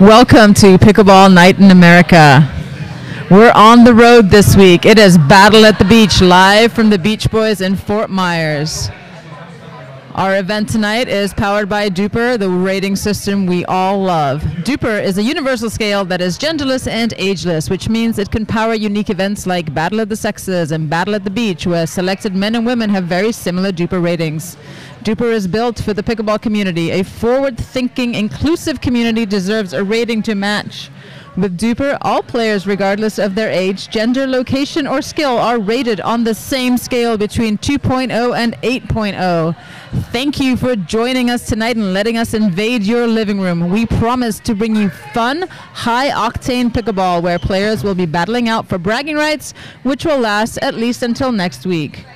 Welcome to Pickleball Night in America. We're on the road this week. It is Battle at the Beach, live from the Beach Boys in Fort Myers. Our event tonight is powered by DUPR, the rating system we all love. DUPR is a universal scale that is genderless and ageless, which means it can power unique events like Battle of the Sexes and Battle at the Beach, where selected men and women have very similar DUPR ratings. DUPR is built for the pickleball community. A forward thinking, inclusive community deserves a rating to match. With DUPR, all players, regardless of their age, gender, location, or skill, are rated on the same scale between 2.0 and 8.0. Thank you for joining us tonight and letting us invade your living room. We promise to bring you fun, high octane pickleball where players will be battling out for bragging rights, which will last at least until next week.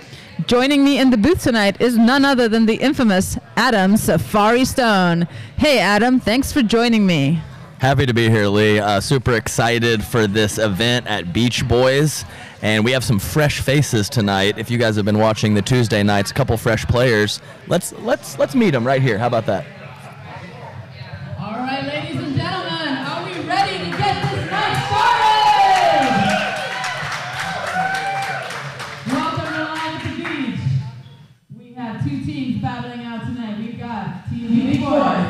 Joining me in the booth tonight is none other than the infamous Adam Safari Stone. Hey, Adam, thanks for joining me. Happy to be here, Lee. Uh, super excited for this event at Beach Boys. And we have some fresh faces tonight. If you guys have been watching the Tuesday nights, a couple fresh players. Let's let's let's meet them right here. How about that? All right, ladies Boys.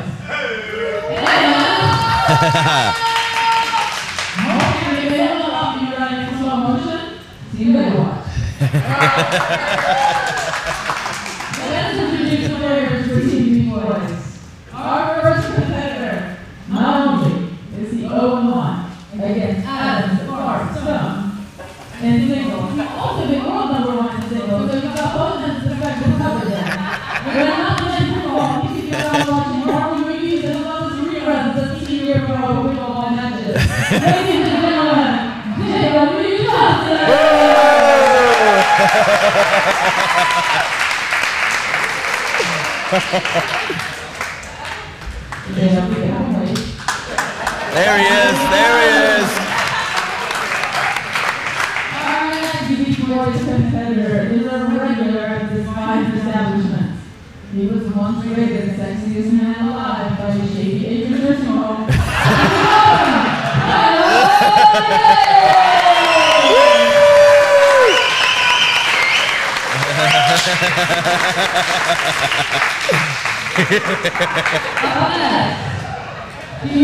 Our first competitor, is he 0-1 against in singles, he's also been world number one in singles, so he's got There he is. There he is. Our Beach Boys competitor is a regular at this fine establishment. He was once rated the sexiest man He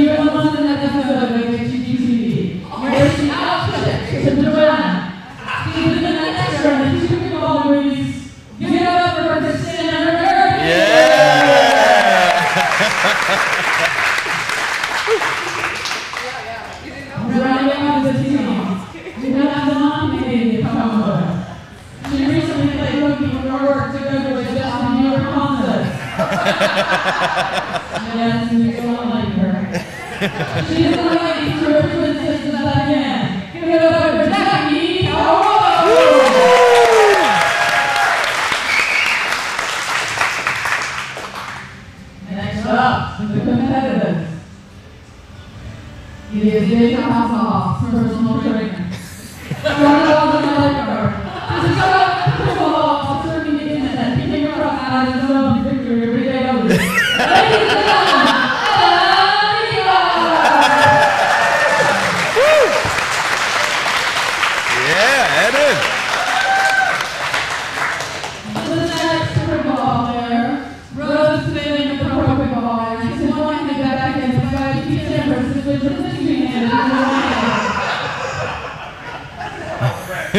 was once in an episode of HGTV where she outshit to Joanna. She was an extra in the movies. Give it up for her Christina Herrera. Rounding yes, we all like her. She is the sisters that again. Give it up for! Next up, the competitors. He is personal trainer. Started off as a lifeguard.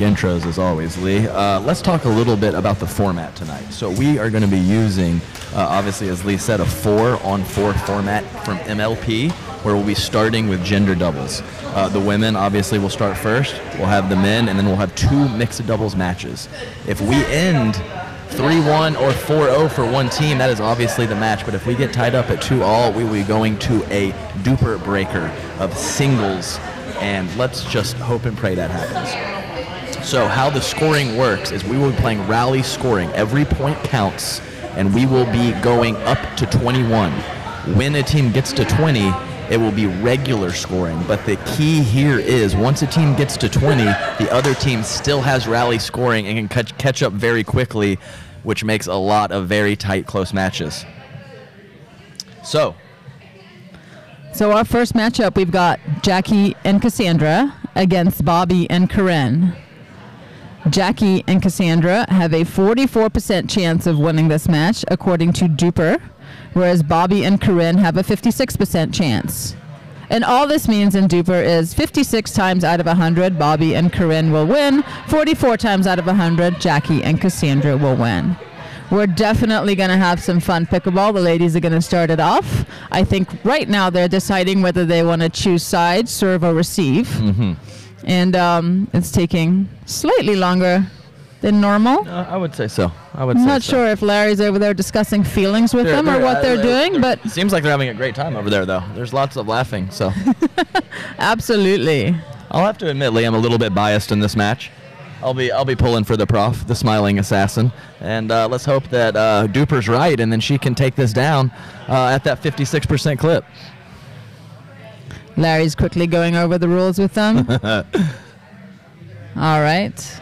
Intros as always, Lee. Uh, let's talk a little bit about the format tonight. So we are going to be using, uh, obviously, as Lee said, a four-on-four format from MLP, where we'll be starting with gender doubles. Uh, the women obviously will start first. We'll have the men, and then we'll have two mixed doubles matches. If we end 3-1 or 4-0 for one team, that is obviously the match. But if we get tied up at 2-all, we will be going to a duper breaker of singles, and let's just hope and pray that happens. So how the scoring works is we will be playing rally scoring. Every point counts, and we will be going up to 21. When a team gets to 20, it will be regular scoring. But the key here is once a team gets to 20, the other team still has rally scoring and can catch, catch up very quickly, which makes a lot of very tight, close matches. So, So our first matchup, we've got Jackie and Cassandra against Bobby and Corinne. Jackie and Cassandra have a 44% chance of winning this match, according to DUPR, whereas Bobby and Corinne have a 56% chance. And all this means in DUPR is 56 times out of 100, Bobby and Corinne will win. 44 times out of 100, Jackie and Cassandra will win. We're definitely going to have some fun pickleball. The ladies are going to start it off. I think right now they're deciding whether they want to choose side, serve, or receive. Mm-hmm. And um, it's taking slightly longer than normal. uh, I would say so. I would I'm not so. sure if Larry's over there discussing feelings with They're- them or they're- what uh, they're doing, but seems like they're having a great time over there, though. There's lots of laughing, so. absolutely. I'll have to admit, Lee, I'm a little bit biased in this match. I'll be I'll be pulling for the prof, the smiling assassin, and uh, let's hope that uh, DUPR's right, and then she can take this down uh, at that 56% clip. Larry's quickly going over the rules with them. All right.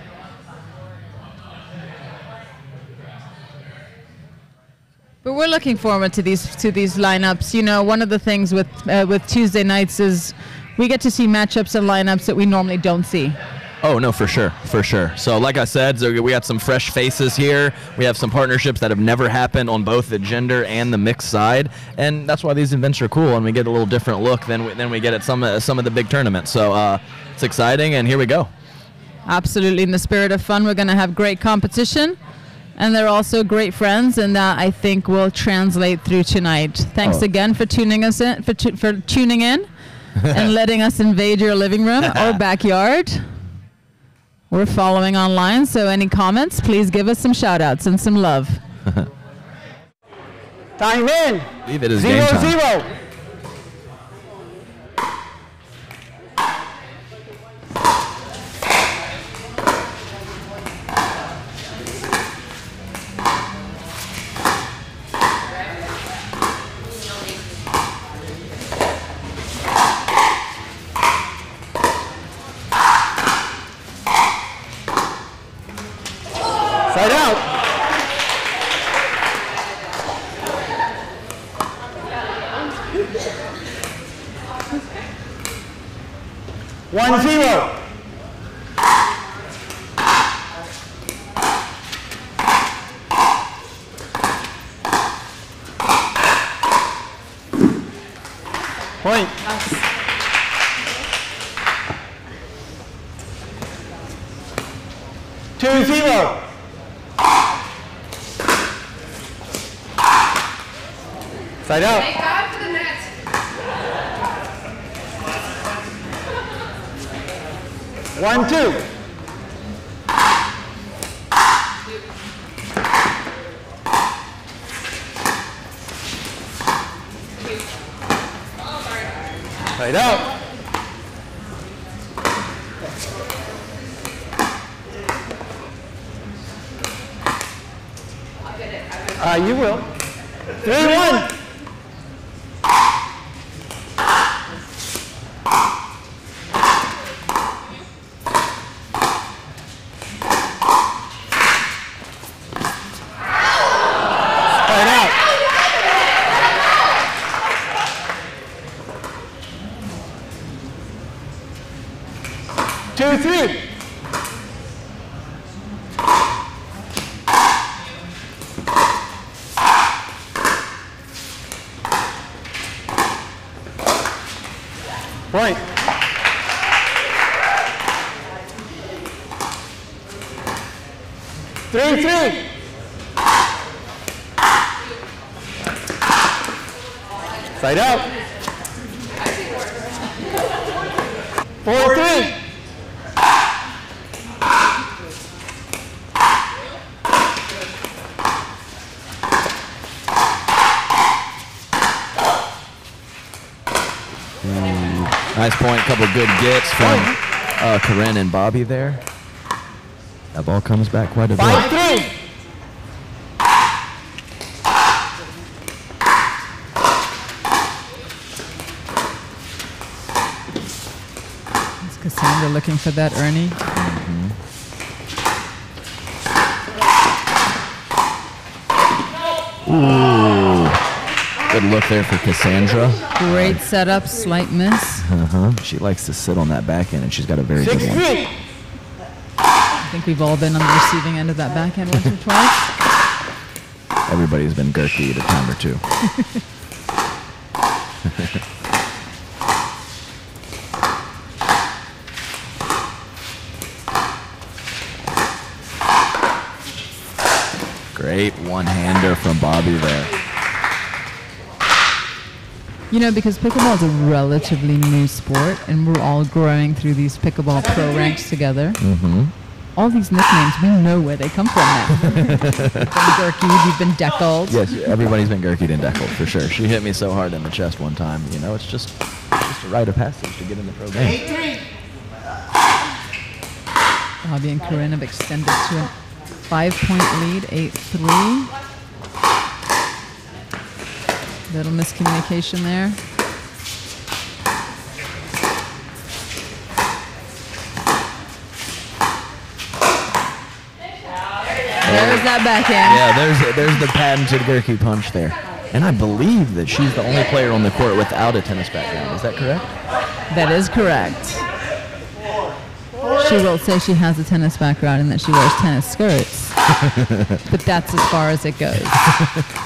But we're looking forward to these to these lineups. You know, one of the things with uh, with Tuesday nights is we get to see matchups and lineups that we normally don't see. Oh no, for sure, for sure. So like I said, so we got some fresh faces here. We have some partnerships that have never happened on both the gender and the mixed side, and that's why these events are cool, and we get a little different look than we, than we get at some uh, some of the big tournaments. So uh, it's exciting, and here we go. Absolutely, in the spirit of fun, we're going to have great competition, and they're also great friends, and that I think will translate through tonight. Thanks Oh. again for tuning us in, for, tu- for tuning in, and letting us invade your living room or backyard. We're following online, so any comments, please give us some shout outs and some love. Time in. Leave it as Zero, game time. zero. Side out. Four, three. Nice point. A couple good gets from uh, Corinne and Bobby there. That ball comes back quite a Five, bit. three. Is Cassandra looking for that, Ernie? Good look there for Cassandra. Great setup, slight miss. Uh-huh. She likes to sit on that back end, and she's got a very Six, good one. three. I think we've all been on the receiving end of that backhand once or twice. Everybody's been Gerke at a time or two. You know, because pickleball is a relatively new sport, and we're all growing through these pickleball pro ranks together. Mm-hmm. All these nicknames, we know where they come from now. you've been Gerke, you've been deckled. Yes, everybody's been Gerke and deckled for sure. She hit me so hard in the chest one time. You know, it's just just a rite of passage to get in the pro game. Bobby and Corinne have extended to a five-point lead, 8-3. Little miscommunication there. There's that backhand. Yeah, there's there's the patented Gerke punch there. And I believe that she's the only player on the court without a tennis background. Is that correct? That is correct. She will say she has a tennis background and that she wears tennis skirts. but that's as far as it goes.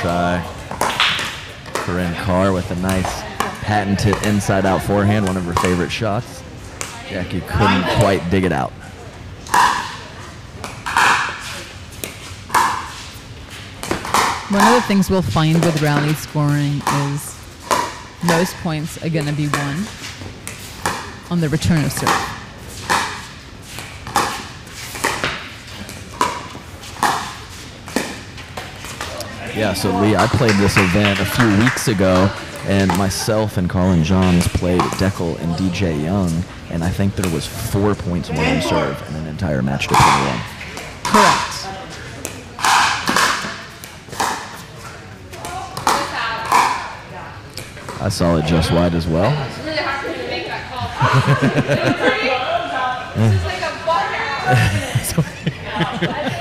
try. Corinne Carr with a nice patented inside-out forehand, one of her favorite shots. Jackie couldn't quite dig it out. One of the things we'll find with rally scoring is most points are going to be won on the return of serve. Yeah, so Lee, I played this event a few weeks ago, and myself and Colin Johns played Dekel and DJ Young, and I think there was four points more on serve in an entire match to 21. Correct. I saw it just wide as well. It's really hard to make that call. this is like a butter.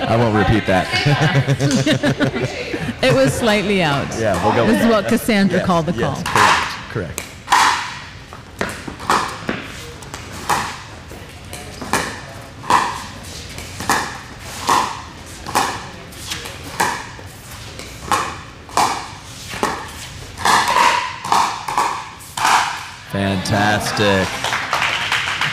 I won't repeat that. It was slightly out. yeah, we'll go This with is what Cassandra called the yes, call. Correct. Correct. Fantastic.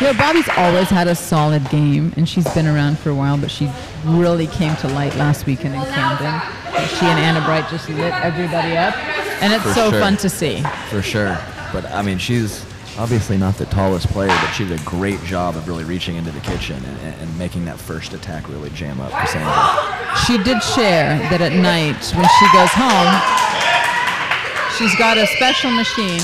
You know, Bobby's always had a solid game, and she's been around for a while, but she really came to light last weekend in Camden. She and Anna Bright just lit everybody up, and it's For so sure. fun to see. For sure. But I mean, she's obviously not the tallest player, but she did a great job of really reaching into the kitchen and, and, making that first attack really jam up Cassandra. She did share that at night when she goes home, She's got a special machine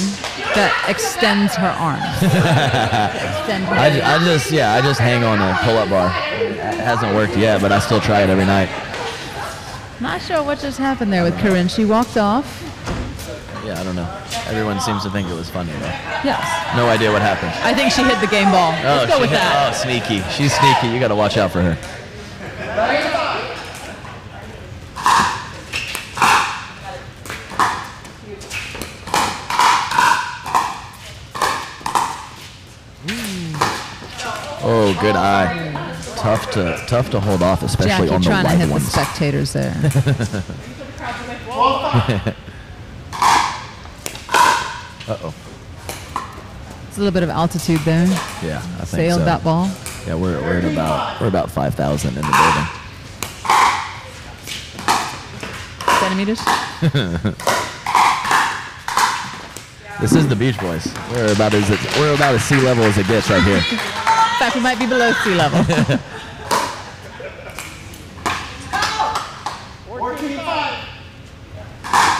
that extends her arms. Extend her I, I just yeah, I just hang on a pull-up bar. It hasn't worked yet, but I still try it every night. Not sure what just happened there with Corinne. She walked off. Yeah, I don't know. Everyone seems to think it was funny though. Yes. No idea what happened. I think she hit the game ball. Oh, Let's go with hit- that. Oh, sneaky. She's sneaky. You got to watch out for her. Oh, good eye. Tough to tough to hold off, especially Jackie on the trying to hit the spectators there. Uh oh. It's a little bit of altitude there. Yeah, I think Sailed so. that ball. Yeah, we're, we're at about we're about five thousand in the building. Centimeters. This is the Beach Boys. We're about as we're about as sea level as it gets right here. In fact, we might be below sea level.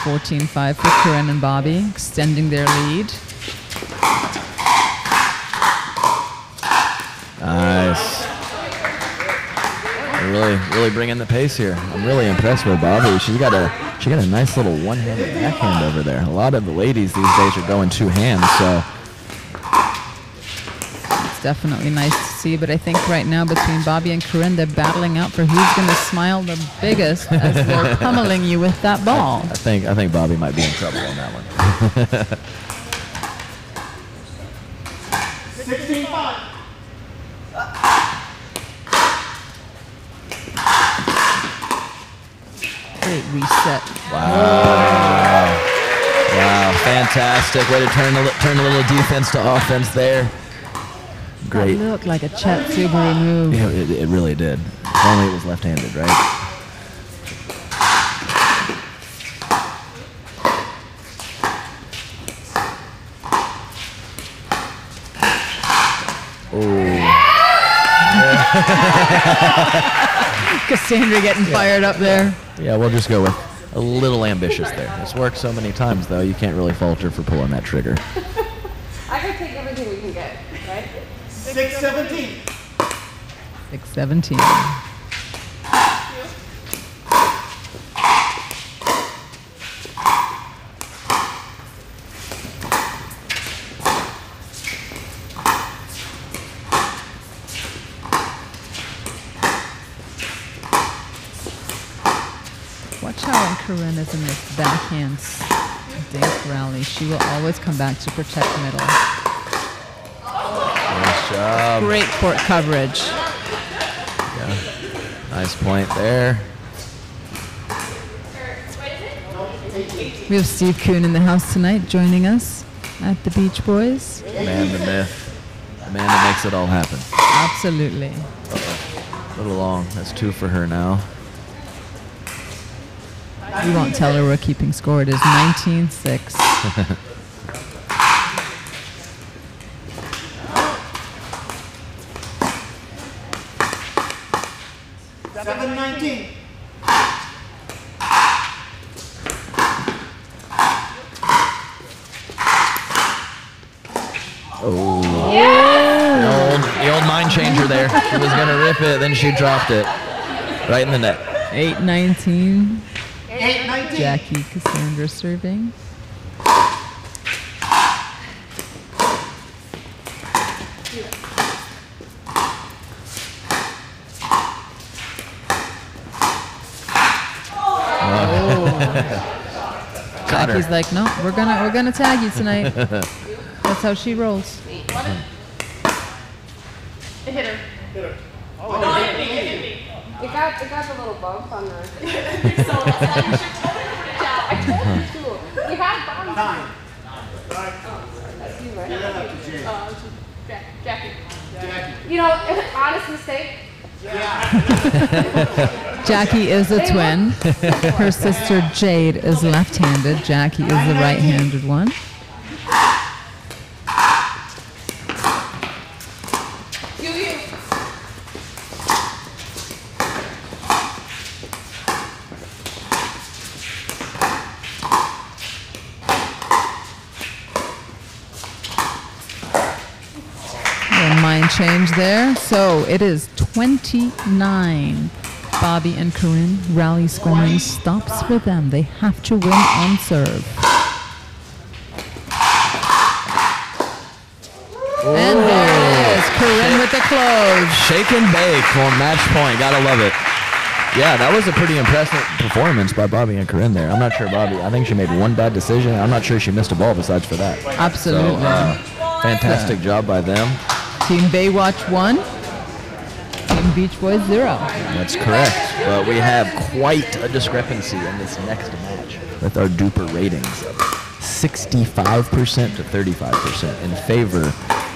14-5 for Corinne and Bobby, extending their lead. Nice. They're really, really bringing the pace here. I'm really impressed with Bobby. She's got a, she got a nice little one-handed backhand over there. A lot of the ladies these days are going two hands, so It's definitely nice to see, but I think right now between Bobby and Corinne, they're battling out for who's going to smile the biggest as they're pummeling you with that ball. I think, I think Bobby might be in trouble on that one. 16 5. Great reset. Wow, Wow, fantastic way to turn a, turn a little defense to offense there. Great. That looked like a Chet Subaru move. Yeah, it, it really did. If only it was left-handed, right? Oh. Cassandra getting fired up there. Yeah, we'll just go with a little ambitious there. It's worked so many times, though, you can't really falter for pulling that trigger. I can take everything we can get, right? 6 17. 617. Watch how Corinne is in this backhand dink rally, she will always come back to protect middle. Job. Great court coverage. Yeah. Nice point there. We have Steve Kuhn in the house tonight joining us at the Beach Boys. Man, the myth. The man that makes it all happen. Absolutely. A little long. That's two for her now. We won't tell her we're keeping score. It is 19-6. 7 it, then she dropped it right in the net. 8-19. 8 19. Jackie Cassandra serving. Oh. Got. Jackie's like, no, we're gonna we're gonna tag you tonight. That's how she rolls. It hit her. It got, it got the little bump on the. so I told you to. You had bumps. Nine. That's you, right? Give that up to Uh, Jack- Jackie. Jackie. You know, honest mistake. Yeah. Jackie is a twin. Her sister Jade is left-handed. Jackie is the right-handed one. You, you. Change there. So it is 29. Bobby and Corinne rally scoring stops for them. They have to win on serve. And there it is. Corinne with the close. Shake and bake on match point. Gotta love it. Yeah, that was a pretty impressive performance by Bobby and Corinne there. I'm not sure Bobby. I think she made one bad decision. I'm not sure she missed a ball besides for that. So, Absolutely. uh, fantastic job by them. Team Baywatch 1. Team Beach Boys 0. That's correct. But we have quite a discrepancy in this next match with our DUPR ratings of 65% to 35% in favor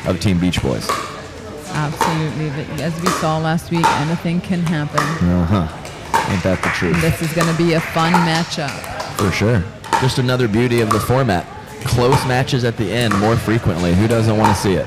of Team Beach Boys. Absolutely. But as we saw last week, anything can happen. Uh huh. Ain't that the truth? This is going to be a fun matchup. For sure. Just another beauty of the format. Close matches at the end more frequently. Who doesn't want to see it?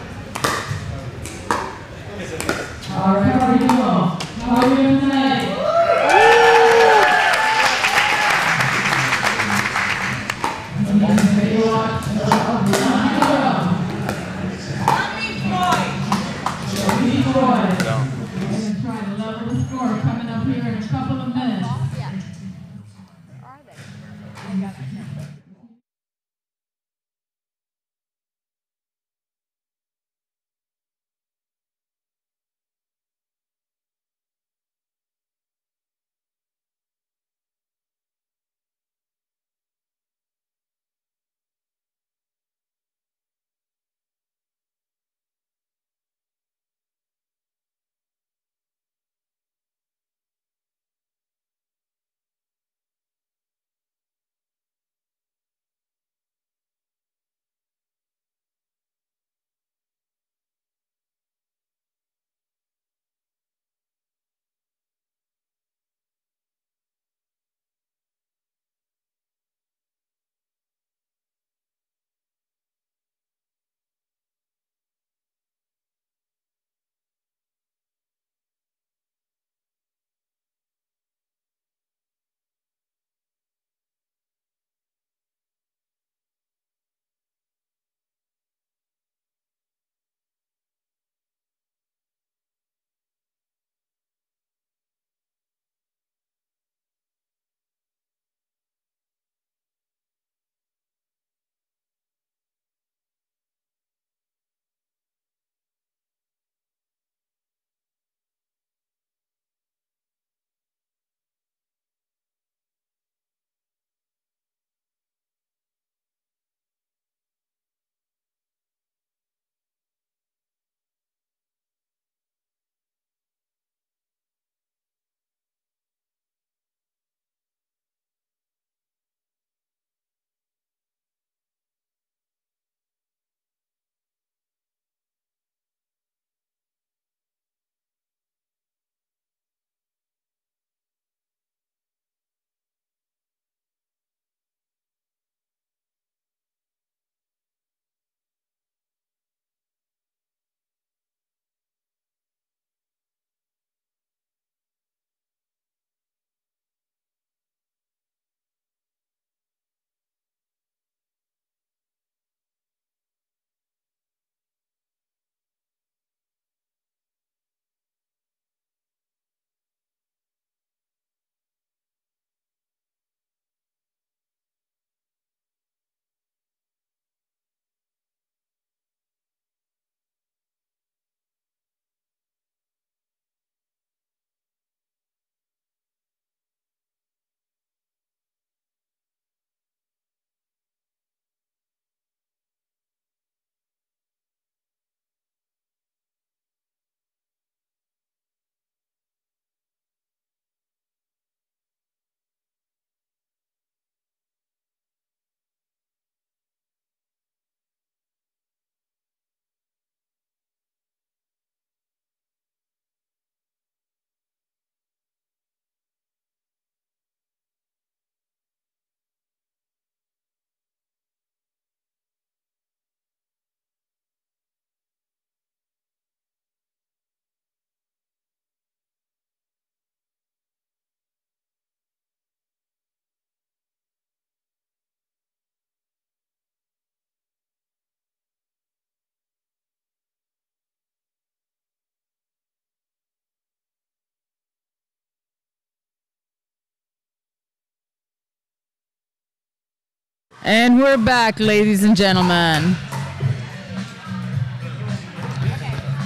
And we're back, ladies and gentlemen.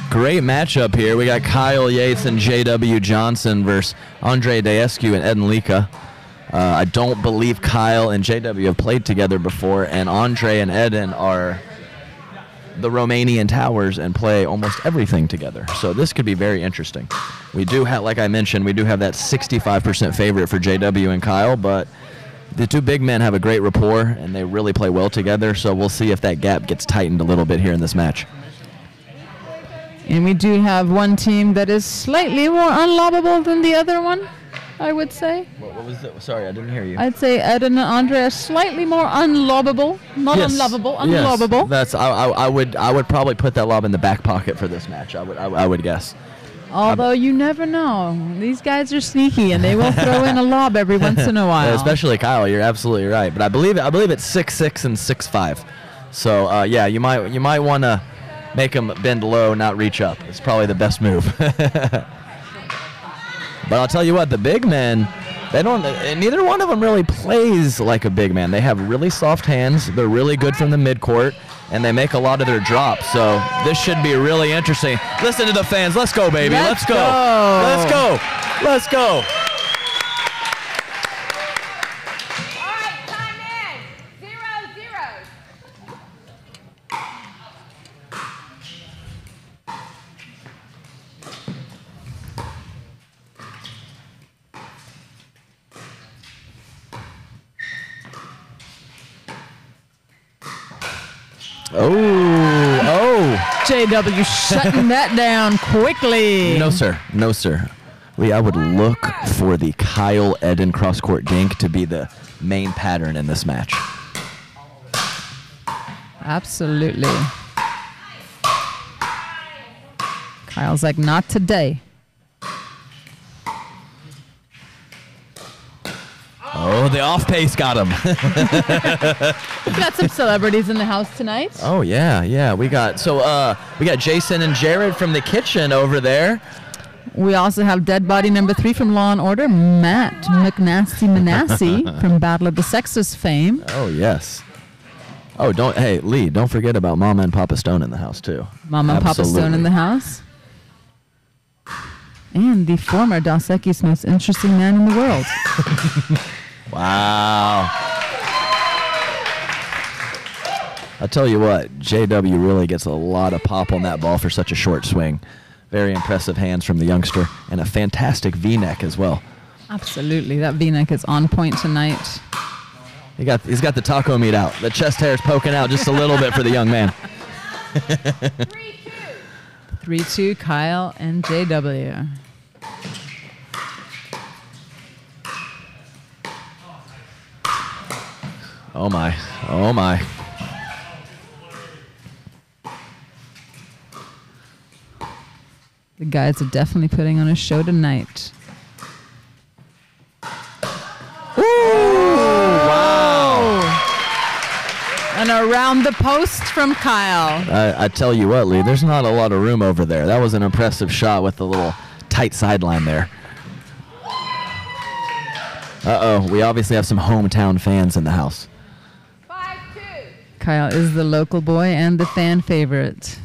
Great matchup here. We got Kyle Yates and J.W. Johnson versus Andre Daescu and Eden Lika. Uh, I don't believe Kyle and J.W. have played together before, and Andre and Eden are the Romanian towers and play almost everything together. So this could be very interesting. We do have, like I mentioned, we do have that 65% favorite for J.W. and Kyle, but the two big men have a great rapport and they really play well together. So we'll see if that gap gets tightened a little bit here in this match. And we do have one team that is slightly more unlovable than the other one, I would say. What, what was it? Sorry, I didn't hear you. I'd say Ed and Andre are slightly more unlovable. Not Yes. unlovable, Yes. unlovable. That's I, I, I would I would probably put that lob in the back pocket for this match. I would I, I would guess. Although you never know. These guys are sneaky and they will throw in a lob every once in a while. Especially Kyle, you're absolutely right. But I believe I believe it's six six and six five. So uh, yeah, you might you might want to make them bend low, not reach up. It's probably the best move. but I'll tell you what, the big men, they don't. Neither one of them really plays like a big man. They have really soft hands. They're really good from the midcourt, and they make a lot of their drops. So this should be really interesting. Listen to the fans. Let's go, baby. Let's Let's, go. go. Let's go. Let's go. All right, time in. Zero, zero. Oh, JW shutting that down quickly. No, sir. No, sir. Lee, I would look for the Kyle Eden cross court dink to be the main pattern in this match. Absolutely. Kyle's like, not today. Oh, the off pace got him. We've got some celebrities in the house tonight. oh yeah, yeah. We got so uh we got Jason and Jared from the kitchen over there. We also have dead body number three from Law and Order, Matt McNasty Manassi from Battle of the Sexes fame. Oh yes. Oh, don't hey Lee, don't forget about Mama and Papa Stone in the house too. Mama and Papa Stone in the house. And the former Dos Equis most interesting man in the world. Wow. I'll tell you what, JW really gets a lot of pop on that ball for such a short swing. Very impressive hands from the youngster, and a fantastic V-neck as well. Absolutely. That V-neck is on point tonight. He got, he's got the taco meat out. The chest hair is poking out just a little bit for the young man. Three, two. 3-2, Kyle and JW. Oh my, oh my. The guys are definitely putting on a show tonight. Ooh, wow. And around the post from Kyle. I, I tell you what, Lee, there's not a lot of room over there. That was an impressive shot with the little tight sideline there. Uh oh, we obviously have some hometown fans in the house. Kyle is the local boy and the fan favorite.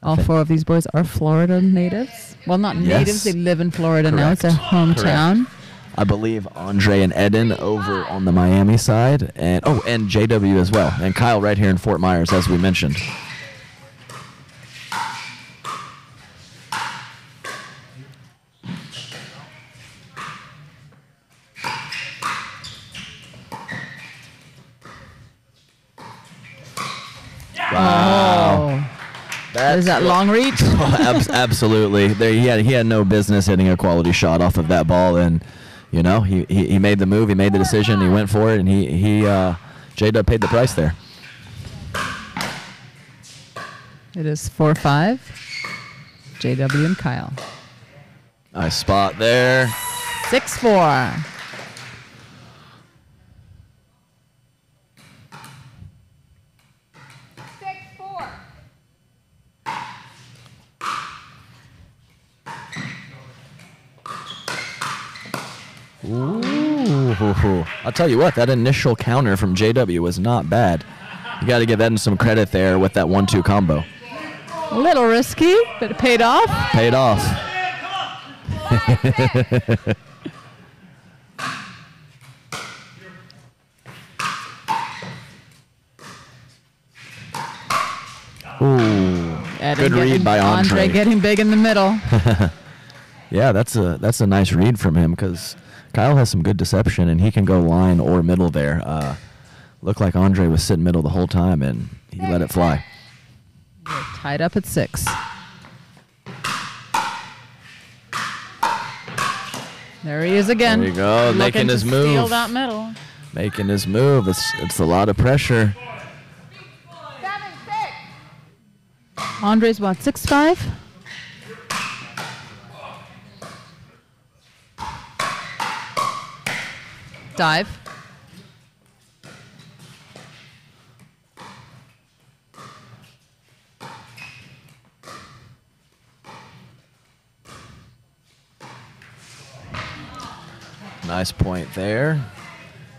All four of these boys are Florida natives. Well, not natives, they live in Florida now. It's a Correct. hometown. I believe Andre and Eden over on the Miami side, and oh, and JW as well, and Kyle right here in Fort Myers, as we mentioned. Oh. That's Is that long reach? Oh, absolutely. There, he had he had no business hitting a quality shot off of that ball, and you know he, he, he made the move, he made the decision, he went for it, and he he uh, J Dub paid the price there. It is 4 5. JW and Kyle. Nice spot there. 6 4. Ooh. I'll tell you what, that initial counter from JW was not bad. You got to give Eden some credit there with that one-two combo. A little risky, but it paid off. Paid off. Ooh. Good read by Andre. getting big in the middle. Yeah, that's a that's a nice read from him because Kyle has some good deception and he can go line or middle there. Uh, looked like Andre was sitting middle the whole time and he let it fly. Tied up at six. There he is again. There you go, Looking making his move. that middle. Making his move. It's it's a lot of pressure. Seven, six. Andre's what, six five? Dive. Nice point there.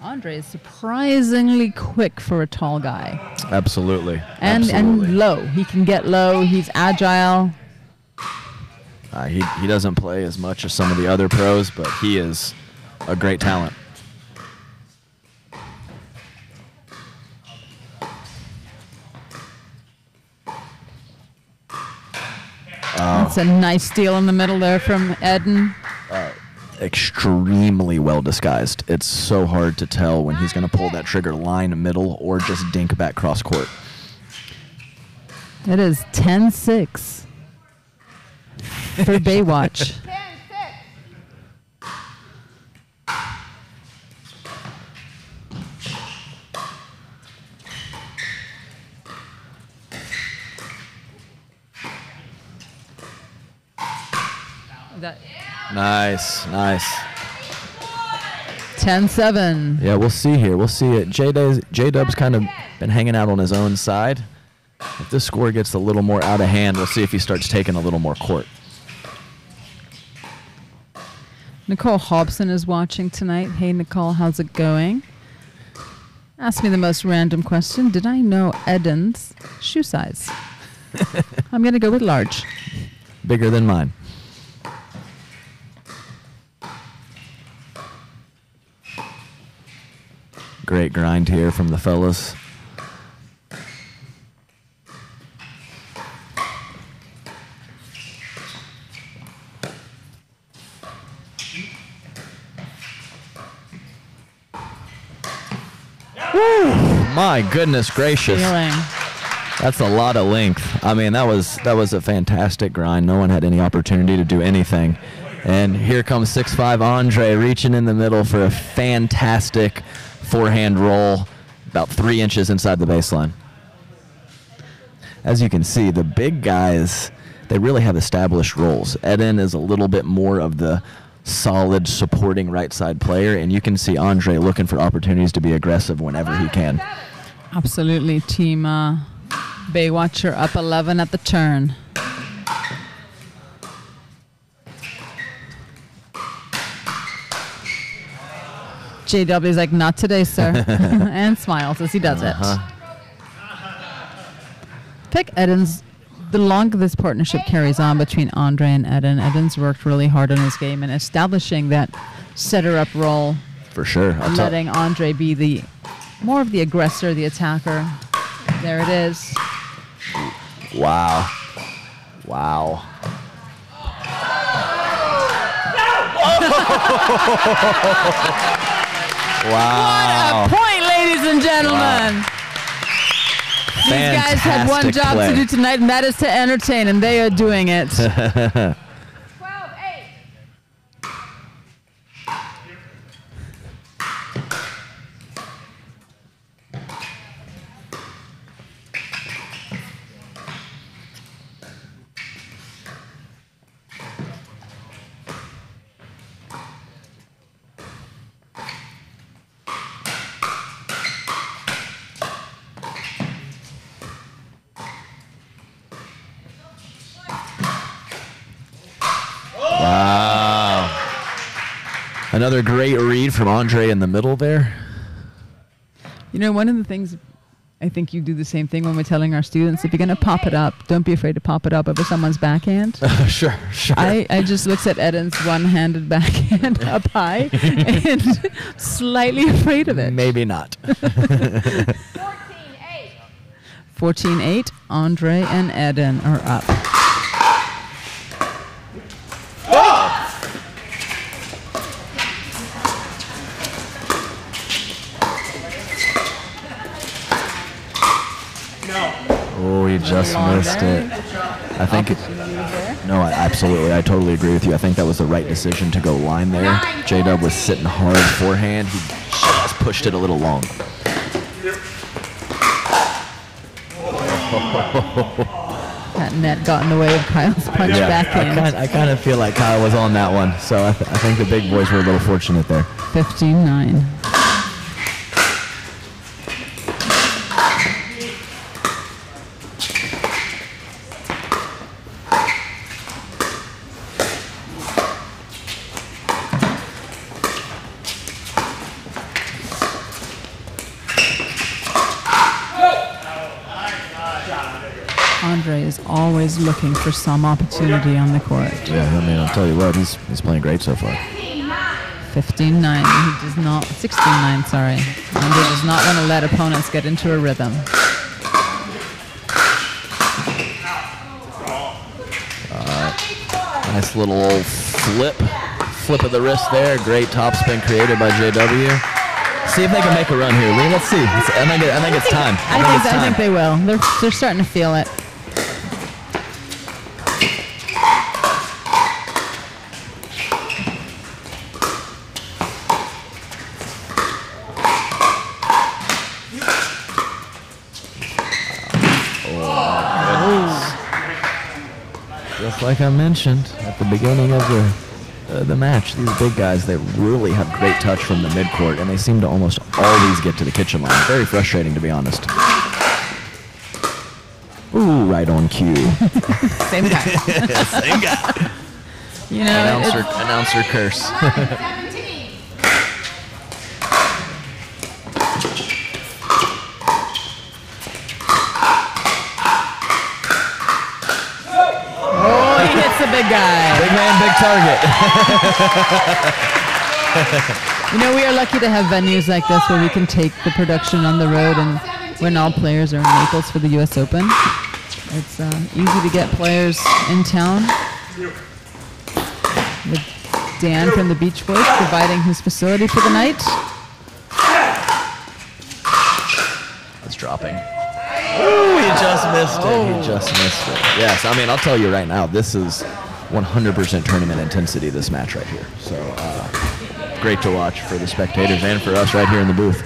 Andre is surprisingly quick for a tall guy. Absolutely. And Absolutely. and low. He can get low. He's agile. Uh, he he doesn't play as much as some of the other pros, but he is a great talent. Uh, That's a nice steal in the middle there from Eden. Uh, extremely well disguised. It's so hard to tell when he's going to pull that trigger line middle or just dink back cross court. It is 10 6 for Baywatch. Nice, nice. 10 7. Yeah, we'll see here. We'll see it. J Dub's J Dub's kind of been hanging out on his own side. If this score gets a little more out of hand, we'll see if he starts taking a little more court. Nicole Hobson is watching tonight. Hey, Nicole, how's it going? Ask me the most random question Did I know Eden's shoe size? I'm going to go with large. Bigger than mine. Great grind here from the fellas. Woo! My goodness gracious. Feeling. That's a lot of length. I mean, that was that was a fantastic grind. No one had any opportunity to do anything. And here comes 6'5 Andre reaching in the middle for a fantastic forehand roll about three inches inside the baseline. As you can see, the big guys, they really have established roles. Eden is a little bit more of the solid supporting right side player, and you can see Andre looking for opportunities to be aggressive whenever he can. Absolutely. Team uh, Baywatcher up 11 at the turn. JW's like, not today, sir. and smiles as he does it. Uh-huh. Pick Eden's. The longer this partnership carries on between Andre and Eden, Eden's worked really hard on his game and establishing that setter up role For sure. I'll and tell- letting Andre be the more of the aggressor, the attacker. There it is. Wow. Wow. wow. Point, ladies and gentlemen. These guys had one job play. to do tonight, and that is to entertain, and they are doing it. Another great read from Andre in the middle there. You know, one of the things I think you do the same thing when we're telling our students if you're going to pop it up, don't be afraid to pop it up over someone's backhand. sure, sure. I, I just looked at Eden's one handed backhand up high and slightly afraid of it. Maybe not. 14 8. 14 8, Andre and Eden are up. Just missed it. I think it. No, I, absolutely. I totally agree with you. I think that was the right decision to go line there. J Dub was sitting hard forehand. He just pushed it a little long. That net got in the way of Kyle's punch I backhand. I kind of feel like Kyle was on that one, so I, th- I think the big boys were a little fortunate there. 15 9. Andre is always looking for some opportunity on the court. Yeah, I mean, I'll tell you what, he's he's playing great so far. 15 9. He does not, 16 9, sorry. Andre does not want to let opponents get into a rhythm. Uh, nice little old flip, flip of the wrist there. Great topspin created by JW. See if they can make a run here, Lee. Let's see. It's- I think it, I think it's time. I think think, it's I think they will. They're, they're starting to feel it. Like I mentioned at the beginning of the uh, the match, these big guys they really have great touch from the midcourt, and they seem to almost always get to the kitchen line. Very frustrating, to be honest. Ooh, right on cue. Same guy. Same guy. You know, Announcer, announcer curse. 17. oh, he hits the big guy. Big man, big target. You know, we are lucky to have venues like this where we can take the production on the road and when all players are in Naples for the U.S. Open. It's uh, easy to get players in town. With Dan from the Beach Boys providing his facility for the night. It's dropping. Ooh, he just missed it. He just missed it. Yes, I mean, I'll tell you right now, this is 100% tournament intensity, this match right here. So, uh, great to watch for the spectators and for us right here in the booth.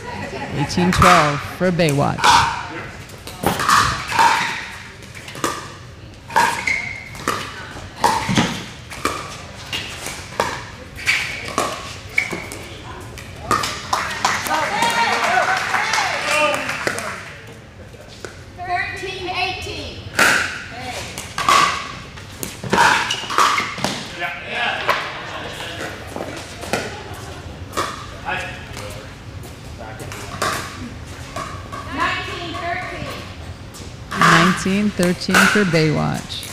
1812 for Baywatch. 13 for Baywatch.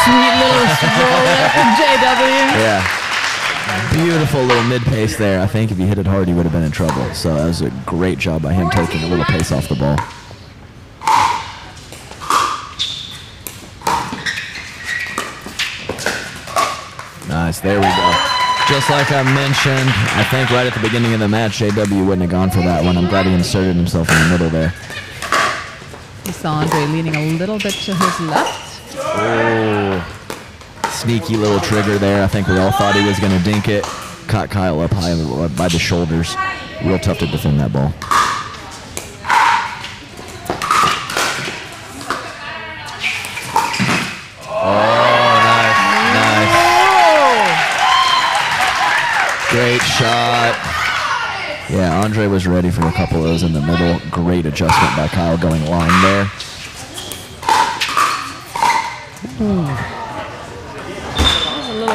Sweet little roll there from JW. Yeah. Beautiful little mid pace there. I think if he hit it hard, he would have been in trouble. So that was a great job by him taking a little pace off the ball. Nice. There we go. Just like I mentioned, I think right at the beginning of the match, JW wouldn't have gone for that one. I'm glad he inserted himself in the middle there. We saw Andre leaning a little bit to his left. Oh, sneaky little trigger there. I think we all thought he was going to dink it. Caught Kyle up high by the shoulders. Real tough to defend that ball. Oh, nice, nice. Great shot. Yeah, Andre was ready for a couple of those in the middle. Great adjustment by Kyle going line there. A little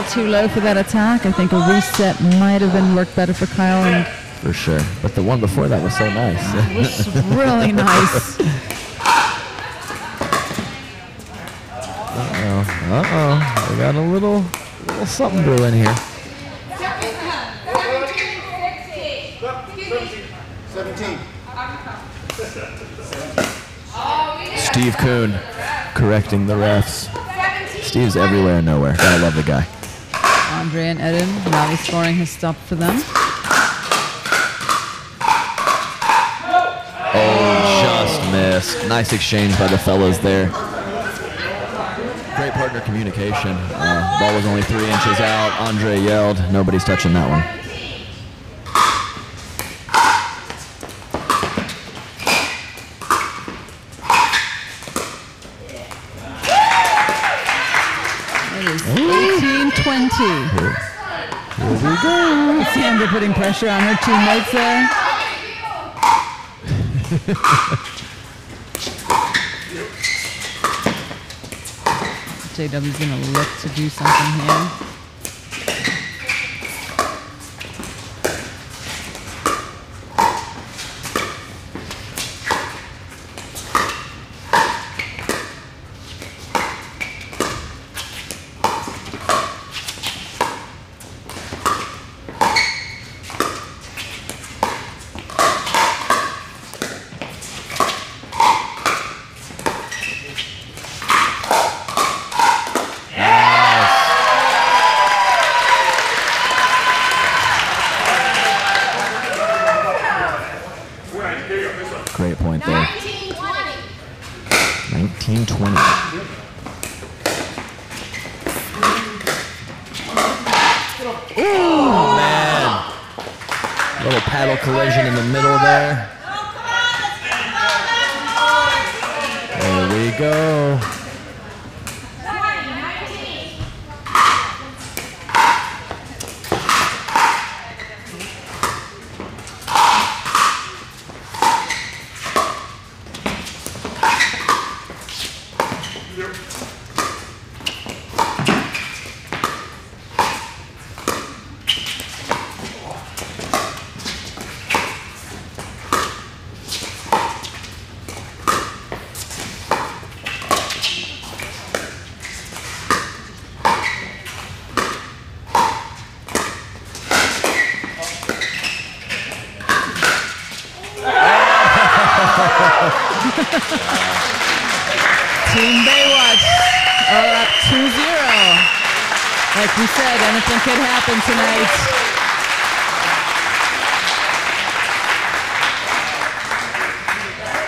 too low for that attack. I think a reset might have been worked better for Kyle and For sure. But the one before that was so nice. was really nice. Uh-oh. Uh oh. We got a little, little something brewing here. 17. Steve Kuhn correcting the refs. Steve's everywhere and nowhere. Gotta love the guy. Andre and Eden now he's scoring his stop for them. Oh, just missed. Nice exchange by the fellas there. Great partner communication. Uh, ball was only three inches out. Andre yelled, nobody's touching that one. It is 18-20. Here we go. Sandra putting pressure on her teammates there. JW's gonna look to do something here.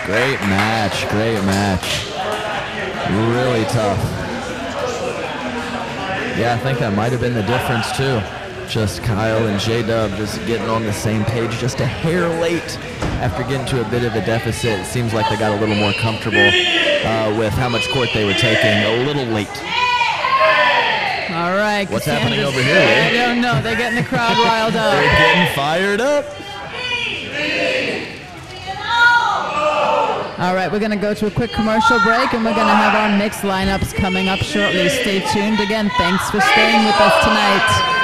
Great match, great match. Really tough. Yeah, I think that might have been the difference too. Just Kyle and J Dub just getting on the same page just a hair late after getting to a bit of a deficit. It seems like they got a little more comfortable uh, with how much court they were taking a little late. All right. What's happening over here, I don't know. They're getting the crowd riled up. They're getting fired up. All right, we're going to go to a quick commercial break and we're going to have our mixed lineups coming up shortly. Stay tuned. Again, thanks for staying with us tonight.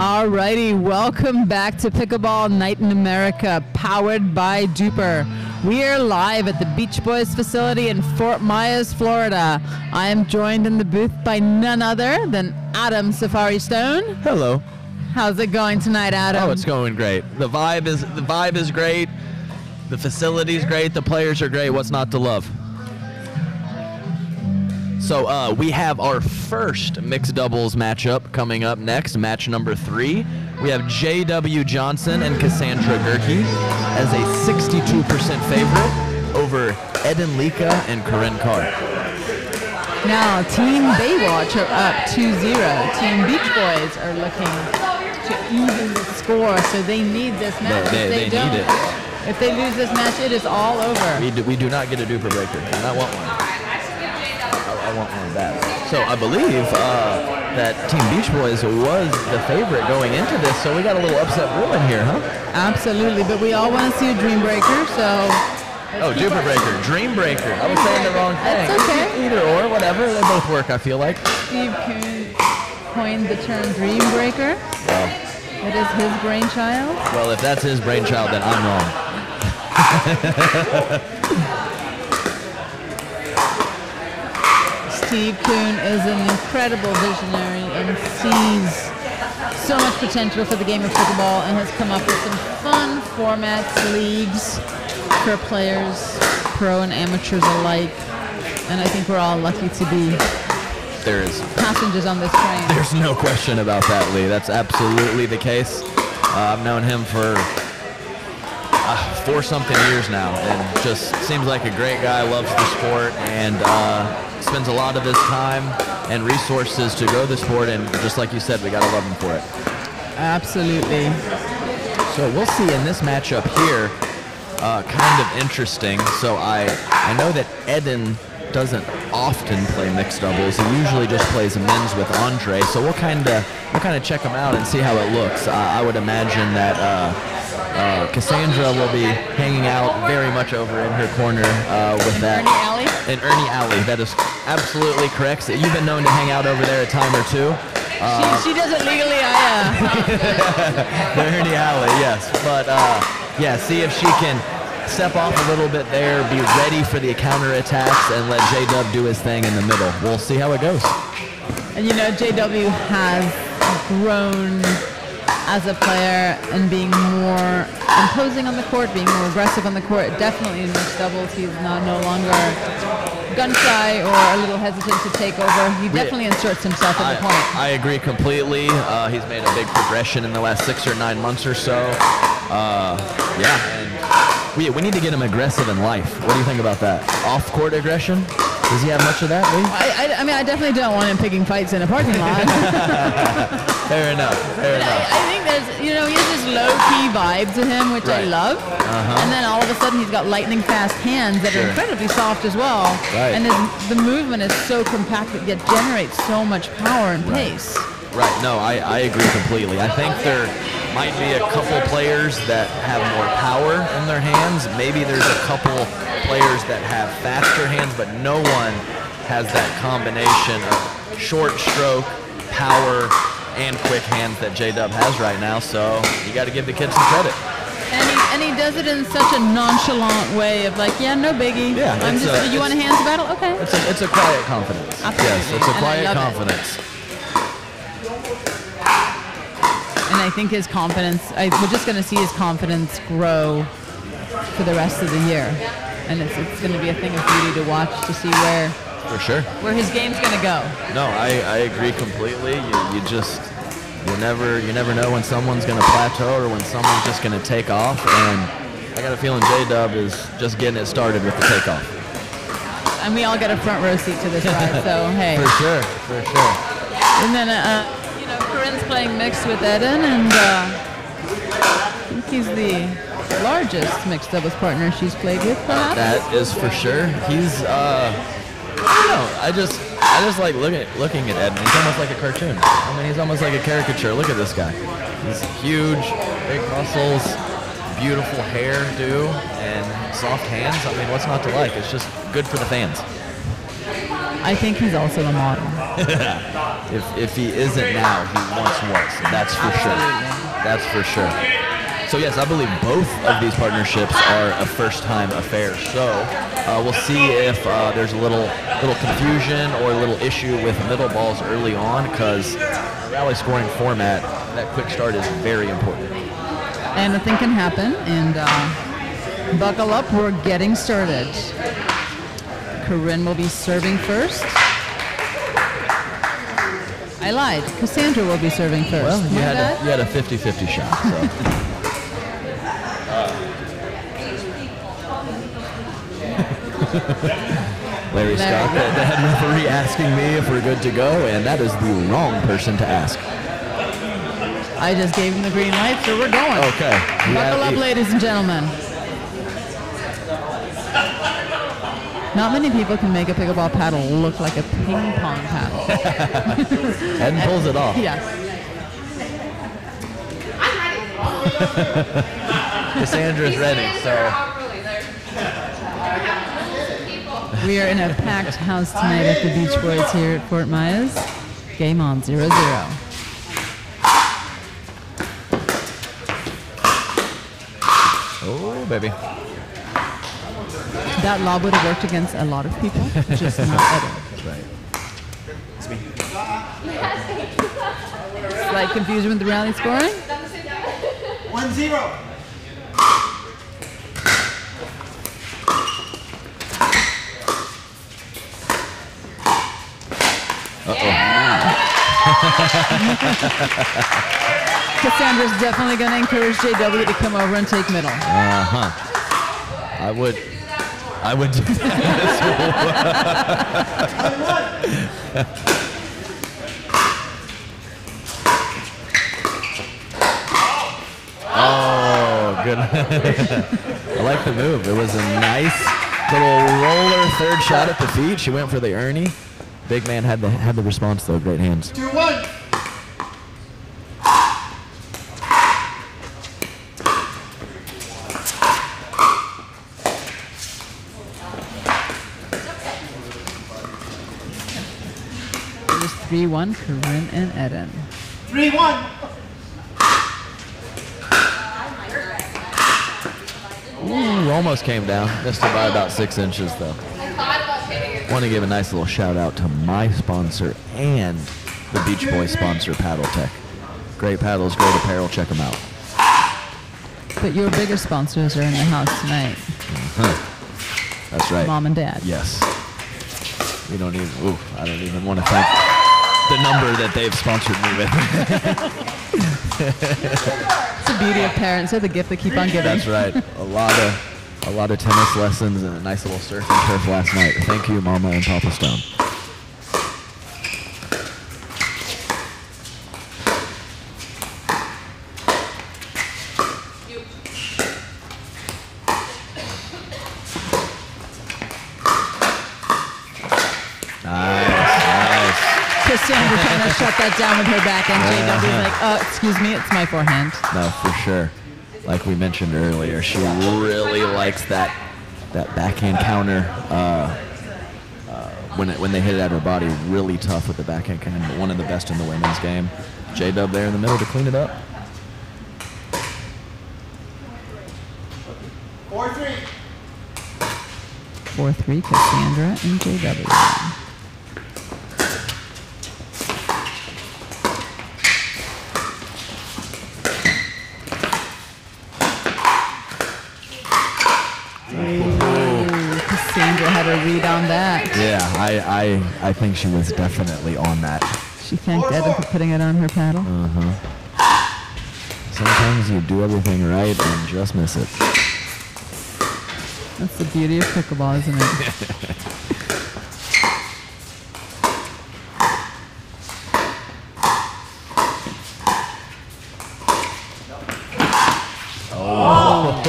Alrighty, welcome back to Pickleball Night in America, powered by DUPR. We are live at the Beach Boys facility in Fort Myers, Florida. I am joined in the booth by none other than Adam Safari Stone. Hello. How's it going tonight, Adam? Oh, it's going great. The vibe is the vibe is great. The facility's great. The players are great. What's not to love? So uh, we have our first mixed doubles matchup coming up next, match number three. We have J.W. Johnson and Cassandra Gerke as a 62% favorite over Eden Lika and Corinne Carr. Now, Team Baywatch are up 2-0. Team Beach Boys are looking to even the score, so they need this match. They- if they need it. If they lose this match, it is all over. We do, we do not get a DUPR breaker, and I want one. I, want one bad. So I believe uh, that Team Beach Boys was the favorite going into this, so we got a little upset brewing here, huh? Absolutely, but we all want to see a Dream Breaker, so Oh, DUPR breaker, dream breaker. I was saying the wrong thing. That's okay. Either or, whatever. They both work. I feel like. Steve Kuhn coined the term Dream Breaker. Well, It is his brainchild. well, if that's his brainchild, then I'm wrong. Steve Kuhn is an incredible visionary and sees so much potential for the game of pickleball and has come up with some fun formats, leagues for players, pro and amateurs alike. And I think we're all lucky to be There is passengers on this train. There's no question about that, Lee. That's absolutely the case. Uh, I've known him for four something years now, and just seems like a great guy. Loves the sport and uh, spends a lot of his time and resources to grow the sport. And just like you said, we gotta love him for it. Absolutely. So we'll see in this matchup here. Uh, kind of interesting. So I I know that Eden doesn't often play mixed doubles. He usually just plays men's with Andre. So we'll kind of we'll kind of check him out and see how it looks. Uh, I would imagine that. Uh, uh, Cassandra will be hanging out very much over in her corner uh, with that. Erne Alley? In Erne Alley, that is absolutely correct. So you've been known to hang out over there a time or two. she, she does it legally. I, uh, the Erne Alley, yes. But uh, yeah, see if she can step off a little bit there, be ready for the counter attacks, and let J Dub do his thing in the middle. We'll see how it goes. And you know, JW has grown as a player and being more imposing on the court, being more aggressive on the court. Definitely in mixed doubles, he's not no longer gun shy or a little hesitant to take over. He definitely inserts himself in the point. I, agree completely. Uh, he's made a big progression in the last six or nine months or so. Uh, yeah, we, we need to get him aggressive in life. What do you think about that? Off-court aggression? Does he have much of that, Lee? I, I, I mean, I definitely don't want him picking fights in a parking lot. Fair enough. Fair I, enough. I I, think there's, you know, he has this low-key vibe to him, which I love. Uh-huh. And then all of a sudden, he's got lightning-fast hands that Sure. are incredibly soft as well. Right. And his, the movement is so compact that yet generates so much power and pace. Right. No, I, I agree completely. I think there might be a couple players that have more power in their hands. Maybe there's a couple players that have faster hands, but no one has that combination of short stroke, power, and quick hands that J Dub has right now. So you got to give the kid some credit. And he, and he does it in such a nonchalant way of like, yeah, no biggie. Yeah, I'm just, a- you want a hands battle? Okay. It's a, it's a quiet confidence. Absolutely. Yes, it's a quiet confidence. it. confidence. And I think his confidence, I, we're just going to see his confidence grow for the rest of the year. And it's, it's going to be a thing of beauty to watch to see where, For sure. where his game's going to go. No, I, I agree completely. You, you just you never you never know when someone's gonna plateau or when someone's just gonna take off. And I got a feeling J Dub is just getting it started with the takeoff. And we all get a front row seat to this ride, so hey. For sure, for sure. And then, uh, Corinne's playing mixed with Eden, and uh, I think he's the largest mixed doubles partner she's played with, perhaps. That is for sure. He's uh, I know. I just I just like looking looking at Ed. He's almost like a cartoon. I mean, he's almost like a caricature. Look at this guy. He's huge, big muscles, beautiful hairdo, and soft hands. I mean, what's not to like? It's just good for the fans. I think he's also a model. If, if he isn't now, he once was. That's for sure. That's for sure. So yes, I believe both of these partnerships are a first-time affair. So uh, we'll see if uh, there's a little little confusion or a little issue with middle balls early on, because rally scoring format, that quick start is very important. Anything can happen, and uh, buckle up. We're getting started. Corinne will be serving first. I lied. Cassandra will be serving first. Well, you had a, you had a 50-50 shot. So. Larry Scott, the, the head referee, asking me if we're good to go, and that is the wrong person to ask. I just gave him the green light, so we're going. Okay. Buckle up, ladies and gentlemen. Not many people can make a pickleball paddle look like a ping pong paddle. and pulls it off. yes. Cassandra's ready, so We are in a packed house tonight at the Beach Boys here at Fort Myers. Game on 0 0. oh baby. That law would have worked against a lot of people, just not Evan. That's right. Slight confusion with the rally scoring. One zero. Cassandra's definitely going to encourage JW to come over and take middle. Uh huh. I would. I would do that. oh, good. I like the move. It was a nice little roller third shot at the feet. She went for the Erne. Big man had the had the response though. Great hands. Two one. It was 3 1, Corinne and Eden. Three one. Ooh, almost came down. Missed it by about six inches though. I thought about hitting. Want to give a nice little shout out to my sponsor and the Beach Boy sponsor, Paddletek. Great paddles, great apparel. Check them out. But your bigger sponsors are in the house tonight uh-huh. That's right. Mom and Dad. Yes. We don't even. Ooh, I don't even want to thank the number that they've sponsored me with. It's the beauty of parents. They're the gift they keep on giving. That's right. A lot of a lot of tennis lessons and a nice little surfing turf last night. Thank you, Mama and Papa Stone. Nice, nice. Cassandra trying to down with her back, and backhand. JW's like, oh, excuse me, it's my forehand. No, for sure. Like we mentioned earlier, she really likes that that backhand counter. Uh, uh, when it, when they hit it at her body, really tough with the backhand counter. But one of the best in the women's game. J Dub there in the middle to clean it up. Four three. 4 3, Cassandra and JW. Ooh, I, I I think she was definitely on that. She thanked Evan for putting it on her paddle. Uh huh. Sometimes you do everything right and just miss it. That's the beauty of pickleball, isn't it?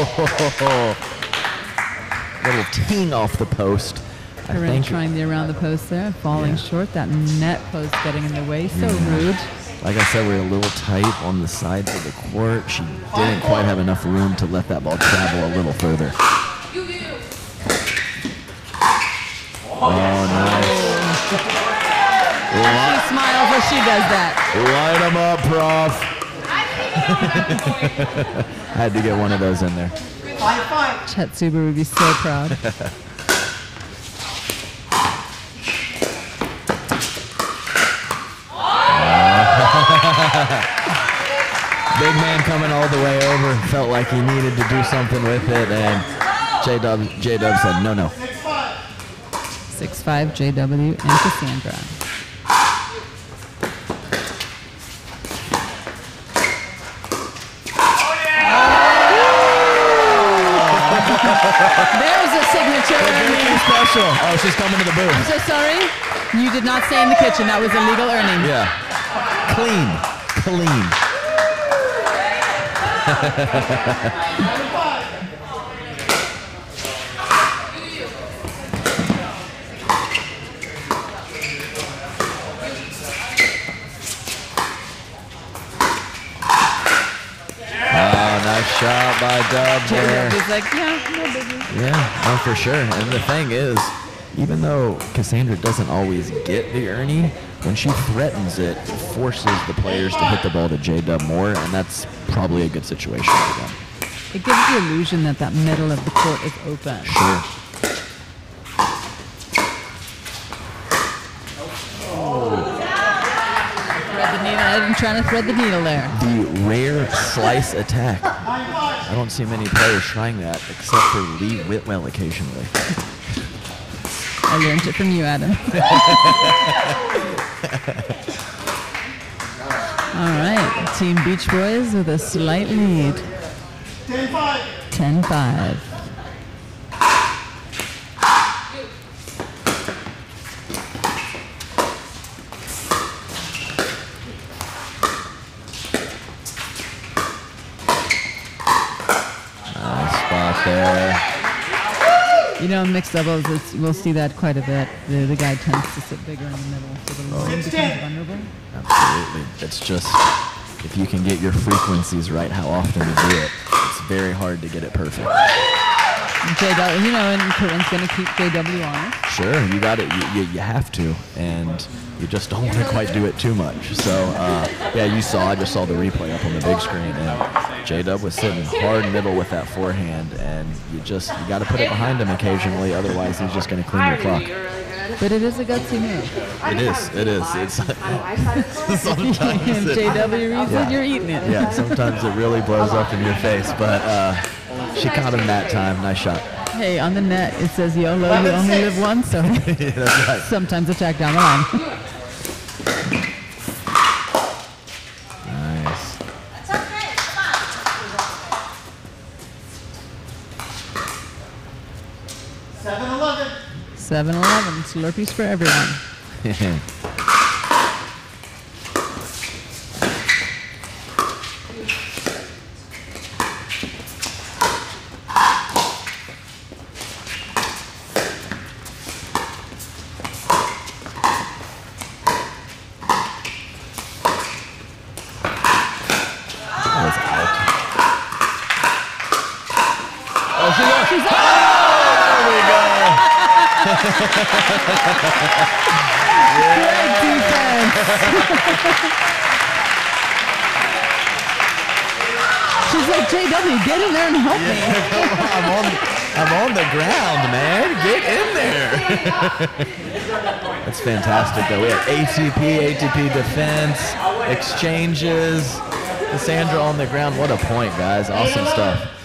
Little ting off the post. Think, trying the around the post there, falling Yeah. short. That net post getting in the way. So mm-hmm. rude. like I said, we we're a little tight on the sides of the court. She didn't quite have enough room to let that ball travel a little further. Oh, nice. smiles as she does that. Light them up, Prof. I had to get one of those in there. Chet Suber would be so proud. Big man coming all the way over. Felt like he needed to do something with it, and J Dub J Dub said no, no. Six, five. 6'5 JW and Cassandra. Oh, There's a signature. Anything special? Oh, she's coming to the booth. I'm so sorry. You did not stay in the kitchen. That was illegal earning. Yeah. Clean. Clean. Oh, nice shot by Dub there. Like, yeah, no biggie. Yeah, no, for sure. And the thing is, even though Cassandra doesn't always get the Erne, when she threatens it, it forces the players to hit the ball to J Dub more, and that's probably a good situation for them. It gives the illusion that that middle of the court is open. Sure. Thread the needle. I'm trying to thread the needle there. The rare slice attack. I don't see many players trying that except for Lee Whitwell occasionally. I learned it from you, Adam. All right, Team Beach Boys with a slight lead, Ten, five. 10-5. Nice spot there. You know, mixed doubles, it's, we'll see that quite a bit. The, the guy tends to sit bigger in the middle, so the oh. becomes vulnerable. Absolutely. It's just if you can get your frequencies right, how often to do it. It's very hard to get it perfect. JW, you know, and Corinne's going to keep JW on it. Sure, you got it. You, you, you have to, and you just don't want to quite do it too much. So, uh, yeah, you saw. I just saw the replay up on the big screen, and J Dub was sitting hard middle with that forehand, and you just you got to put it behind him occasionally, otherwise he's just going to clean your clock. But it is a gutsy move. It is. It is. It's if sometimes. It, JW reads Yeah. it, you're eating it. yeah, sometimes it really blows up in your face, but uh, she caught him that time. Nice shot. Hey, on the net, it says YOLO, you only live once, so Yeah, that's right. sometimes attack down the line. Nice. Seven, eleven. 7-Eleven, Slurpees for everyone. That was out. Oh, she's on. She's on! There we go. Great defense! She's like, JW, get in there and help me. I'm on, I'm on the ground, man. Get in there. That's fantastic, though. We have ATP, ATP defense, exchanges. Cassandra on the ground. What a point, guys. Awesome stuff.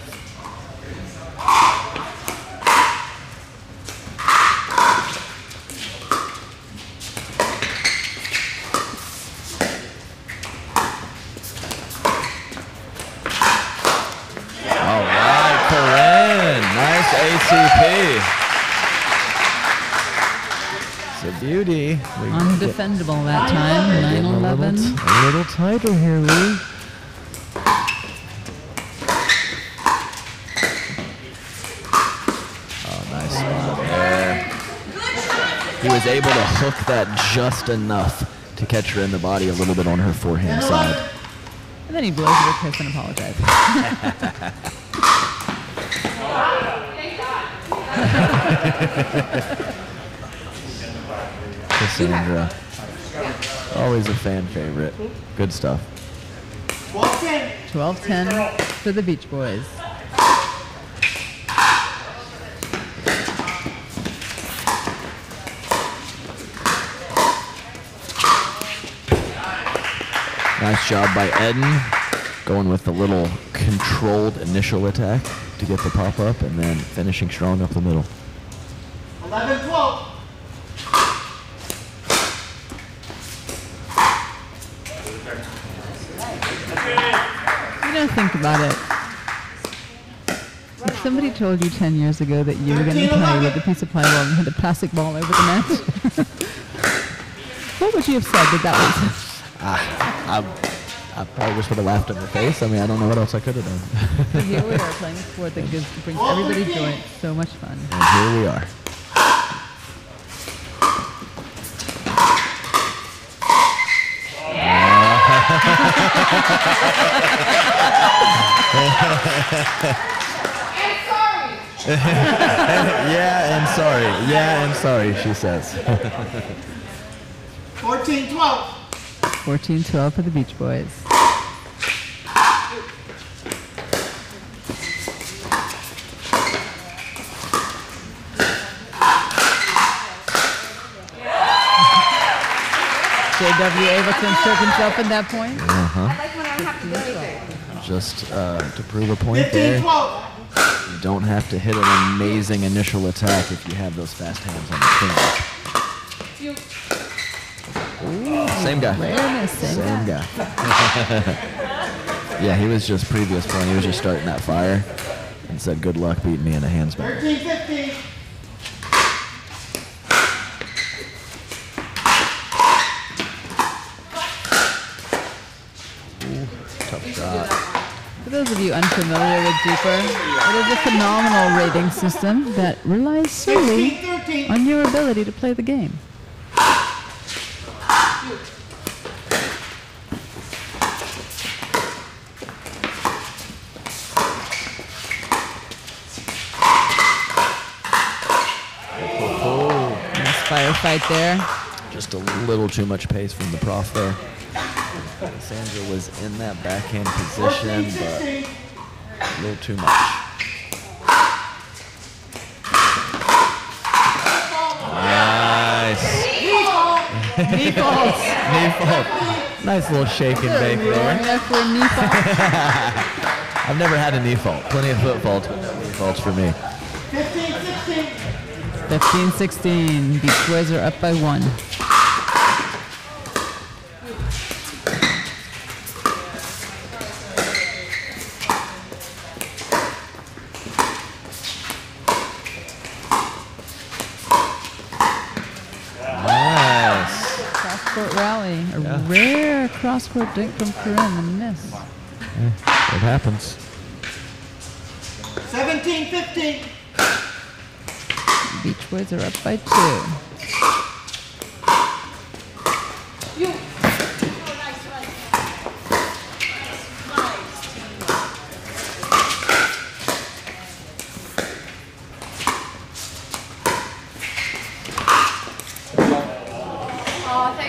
He able to hook that just enough to catch her in the body a little bit on her forehand side. And then he blows her a kiss and apologizes. Cassandra. Always a fan favorite. Good stuff. 12 10. 12-10 for the Beach Boys. Nice job by Eden. Going with the little controlled initial attack to get the pop up and then finishing strong up the middle. 11 12. You know, think about it. If somebody told you 10 years ago that you were going to play with a piece of plywood and hit a plastic ball over the net, what would you have said that that was? Ah, I, I probably just would have laughed in her face. I mean, I don't know what else I could have done. So here we are playing a sport that gives, brings everybody joy. It's so much fun. and here we are. yeah, and sorry. Yeah, and sorry, she says. 14 12. 14-12 for the Beach Boys. JW able to insert himself in that point. I like when I have to do anything. Just uh, to prove a point 15 there, you don't have to hit an amazing initial attack if you have those fast hands on the finger. Same guy. Awareness, same Same guy. yeah, he was just previous point. He was just starting that fire and said, "Good luck beating me in a hands battle." 13 15. Tough shot. For those of you unfamiliar with DUPR, it is a phenomenal rating system that relies solely on your ability to play the game. Firefight there. Just a little too much pace from the prof there. Sandra was in that backhand position, but a little too much. Nice. Knee fault. Nice little shake and bake there. there for knee fault. I've never had a knee fault. Plenty of foot faults, but no knee faults for me. 15 16. 15-16. Are up by one. Nice. Cross-court rally. A rare cross-court dink from Corinne and miss. It happens. 17 15. Beach Boys are up by two.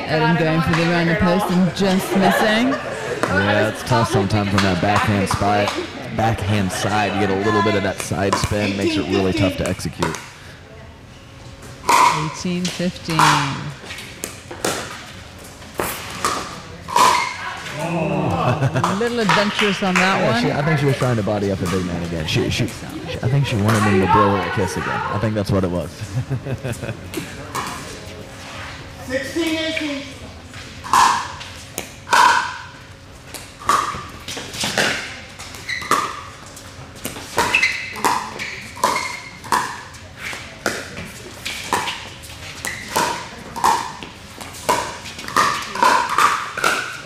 Don't going for the round the post and just missing. Yeah, it's tough sometimes on that backhand spot. Backhand side, you get a little bit of that side spin, makes it really tough to execute. 18-15. A little adventurous on that Yeah, she, one. I think she was trying to body up a big man again. She, she, she, I think she wanted him to blow her a kiss again. I think that's what it was. 16 18.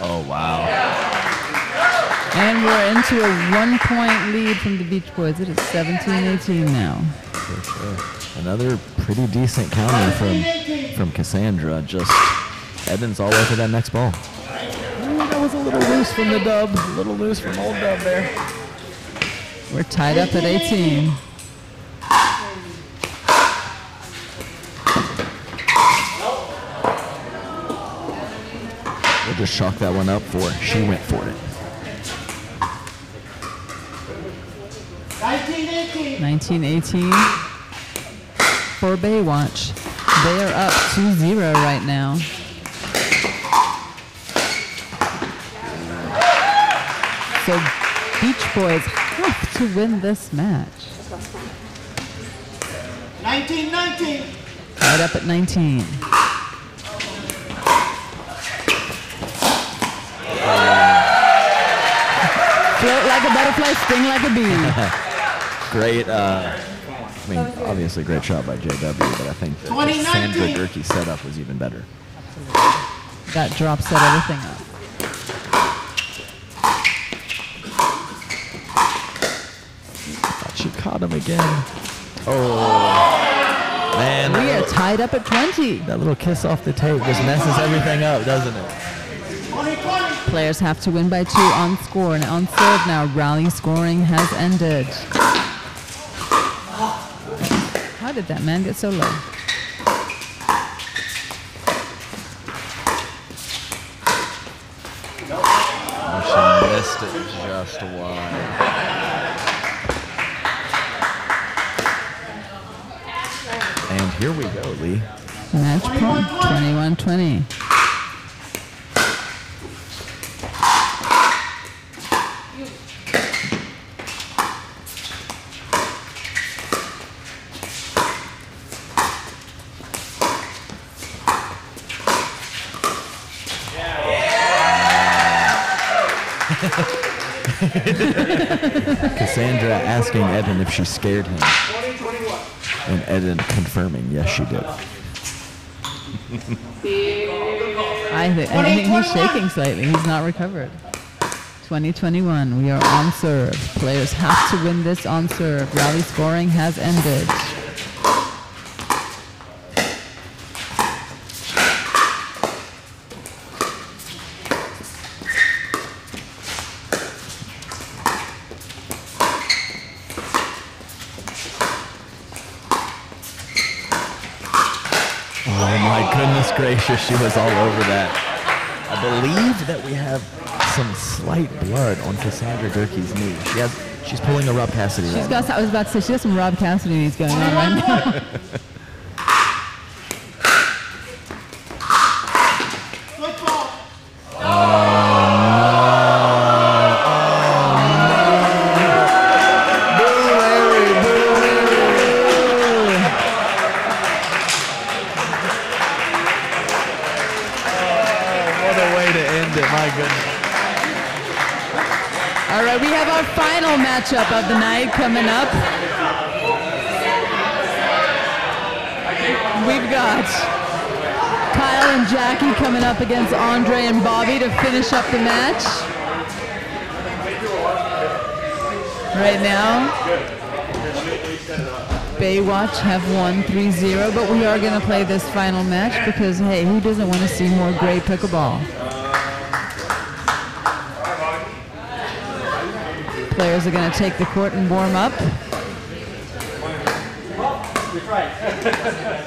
Oh wow. And we're into a one-point lead from the Beach Boys. It is 17-18 now. For sure. Another pretty decent counter from from Cassandra. Just Evans all over that next ball. Ooh, that was a little loose from the dub. A little loose from old dub there. We're tied up at 18. We'll Just chalk that one up for she went for it. 19, 18. 1918 for Baywatch. They are up 2-0 right now. So Beach Boys have to win this match. 19, 19. Right up at 19. Float like a butterfly, sting like a bee. Great. Uh, I mean, obviously, great shot by JW, but I think the Sandra 19. Durkee setup was even better. That drop set everything up. Thought she caught him again. Oh. Man, we are tied up at 20. that little kiss off the tape just messes everything up, doesn't it? 20, 20. Players have to win by two on score and on serve now. Rally scoring has ended. How did that man get so low? She missed it just wide. And here we go, Lee. Match point 21 20. Cassandra asking Evan if she scared him. And Evan confirming, yes, she did. I, thi- I think he's shaking slightly. He's not recovered. 2021. We are on serve. Players have to win this on serve. Rally scoring has ended. Oh my gracious, she was all over that. I believe that we have some slight blood on Cassandra Durkee's knee. She has, she's pulling a Rob Cassidy She's right got. I was about to say she has some Rob Cassidy knees going on right now. matchup of the night coming up. We've got Kyle and Jackie coming up against Andre and Bobbi to finish up the match. Right now, Baywatch have won 3-0, but we are going to play this final match because, hey, who doesn't want to see more gray pickleball? Players are going to take the court and warm up.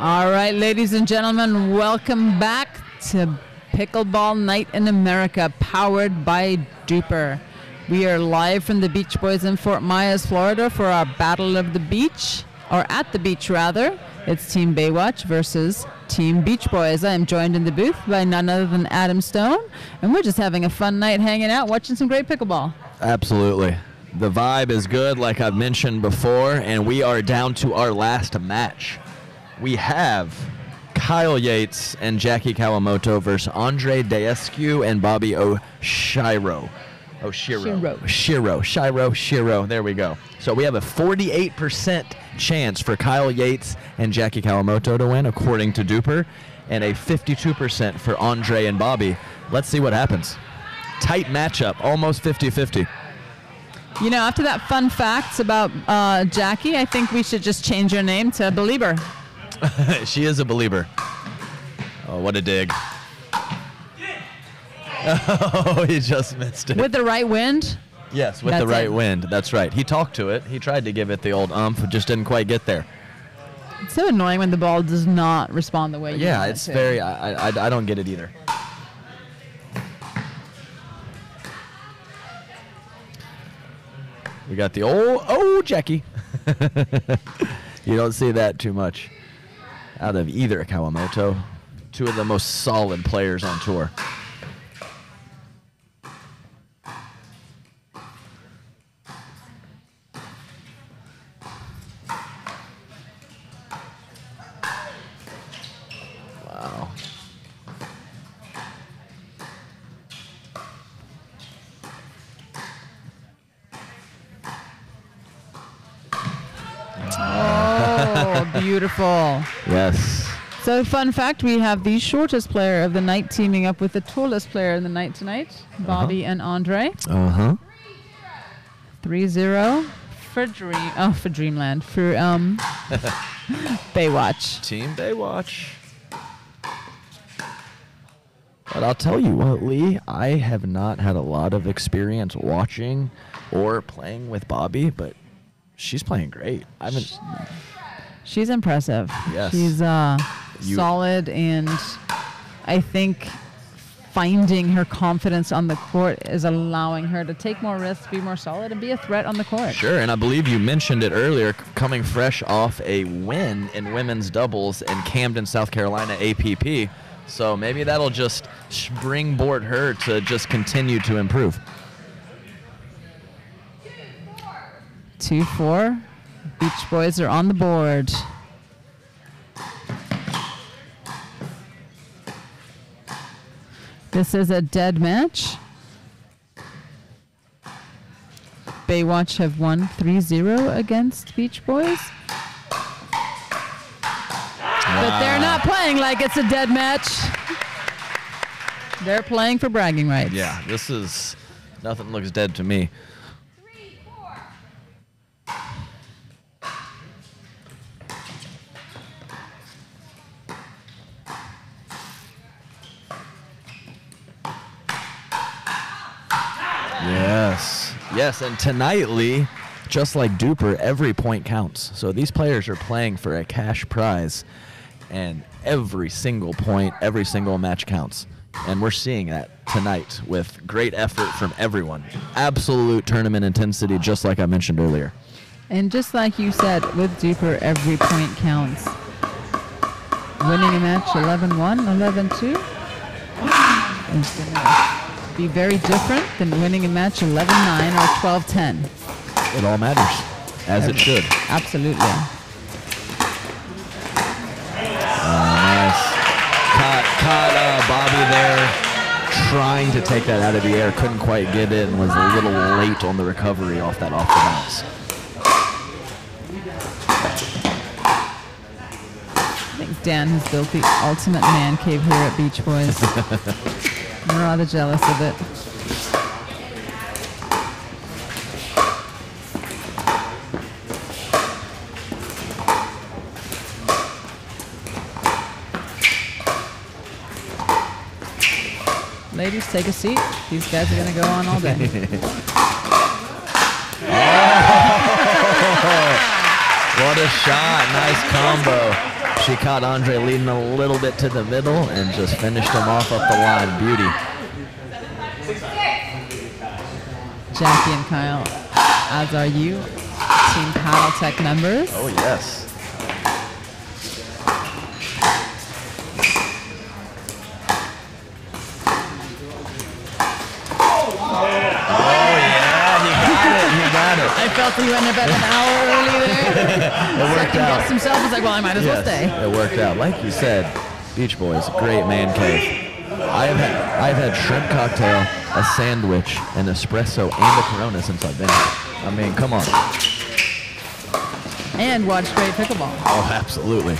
All right, ladies and gentlemen, welcome back to Pickleball Night in America, powered by DUPR. We are live from the Beach Boys in Fort Myers, Florida, for our Battle of the Beach, or at the beach rather. It's Team Baywatch versus Team Beach Boys. I am joined in the booth by none other than Adam Stone, and we're just having a fun night hanging out, watching some great pickleball. Absolutely. The vibe is good, like I've mentioned before, and we are down to our last match. We have Kyle Yates and Jackie Kawamoto versus Andrei Daescu and Bobby O'Shiro. Oshiro. Shiro. Shiro. Shiro. There we go. So we have a 48% chance for Kyle Yates and Jackie Kawamoto to win, according to DUPR, and a 52% for Andre and Bobbi. Let's see what happens. Tight matchup, almost 50 50. You know, after that fun facts about uh, Jackie, I think we should just change her name to Belieber. she is a believer. Oh, what a dig. Oh, he just missed it. With the right wind, yes, with the right it. wind. That's right. He talked to it. He tried to give it the old umph, just didn't quite get there. it's so annoying when the ball does not respond the way you Yeah, want it Yeah, it's very. I, I, I don't get it either. We got the old oh Jackie. you don't see that too much out of either Kawamoto. Two of the most solid players on tour. Wow. Oh, beautiful. Yes. So, fun fact we have the shortest player of the night teaming up with the tallest player of the night tonight, Bobbi and Andre. Uh huh. 3 0 for Dream. Oh, for Dreamland. For um, Baywatch. Team Baywatch. But I'll tell you what, Lee, I have not had a lot of experience watching or playing with Bobbi, but she's playing great. I haven't. She's impressive. Yes. She's uh, You- solid, and I think finding her confidence on the court is allowing her to take more risks, be more solid, and be a threat on the court. Sure, and I believe you mentioned it earlier, coming fresh off a win in women's doubles in Camden, South Carolina APP. So maybe that'll just springboard her to just continue to improve. 2 4. Beach Boys are on the board. This is a dead match. Baywatch have won 3 0 against Beach Boys. But they're not playing like it's a dead match. They're playing for bragging rights. Yeah, this is nothing looks dead to me. Yes. Yes, and tonight, Lee, just like DUPR, every point counts. So these players are playing for a cash prize, and every single point, every single match counts. And we're seeing that tonight with great effort from everyone. Absolute tournament intensity, just like I mentioned earlier. And just like you said, with DUPR, every point counts. Winning a match 11 1, 11 2 is going to be very different than winning a match 11 9 or 12 10. It all matters, as it should. Absolutely. Nice. Caught, caught uh, Bobbi there trying to take that out of the air. Couldn't quite get in. was a little late on the recovery off that off the bounce. I think Dan has built the ultimate man cave here at Beach Boys. I'm rather jealous of it. Ladies, take a seat. These guys are going to go on all day. What a shot. Nice combo. She caught Andre leading a little bit to the middle and just finished him off up the line. Beauty. Jackie and Kyle, as are you, Team Paddletek members. Oh, yes. Oh, yeah, he got it. He got I he went about an hour early there. It worked Second out. guessed himself. He's like, well, I might as well stay. it worked out. Like you said, Beach Boys, great man cave. I have had I've had shrimp cocktail, a sandwich, an espresso, and a Corona since I've been here. I mean, come on. And watch great pickleball. Oh, absolutely.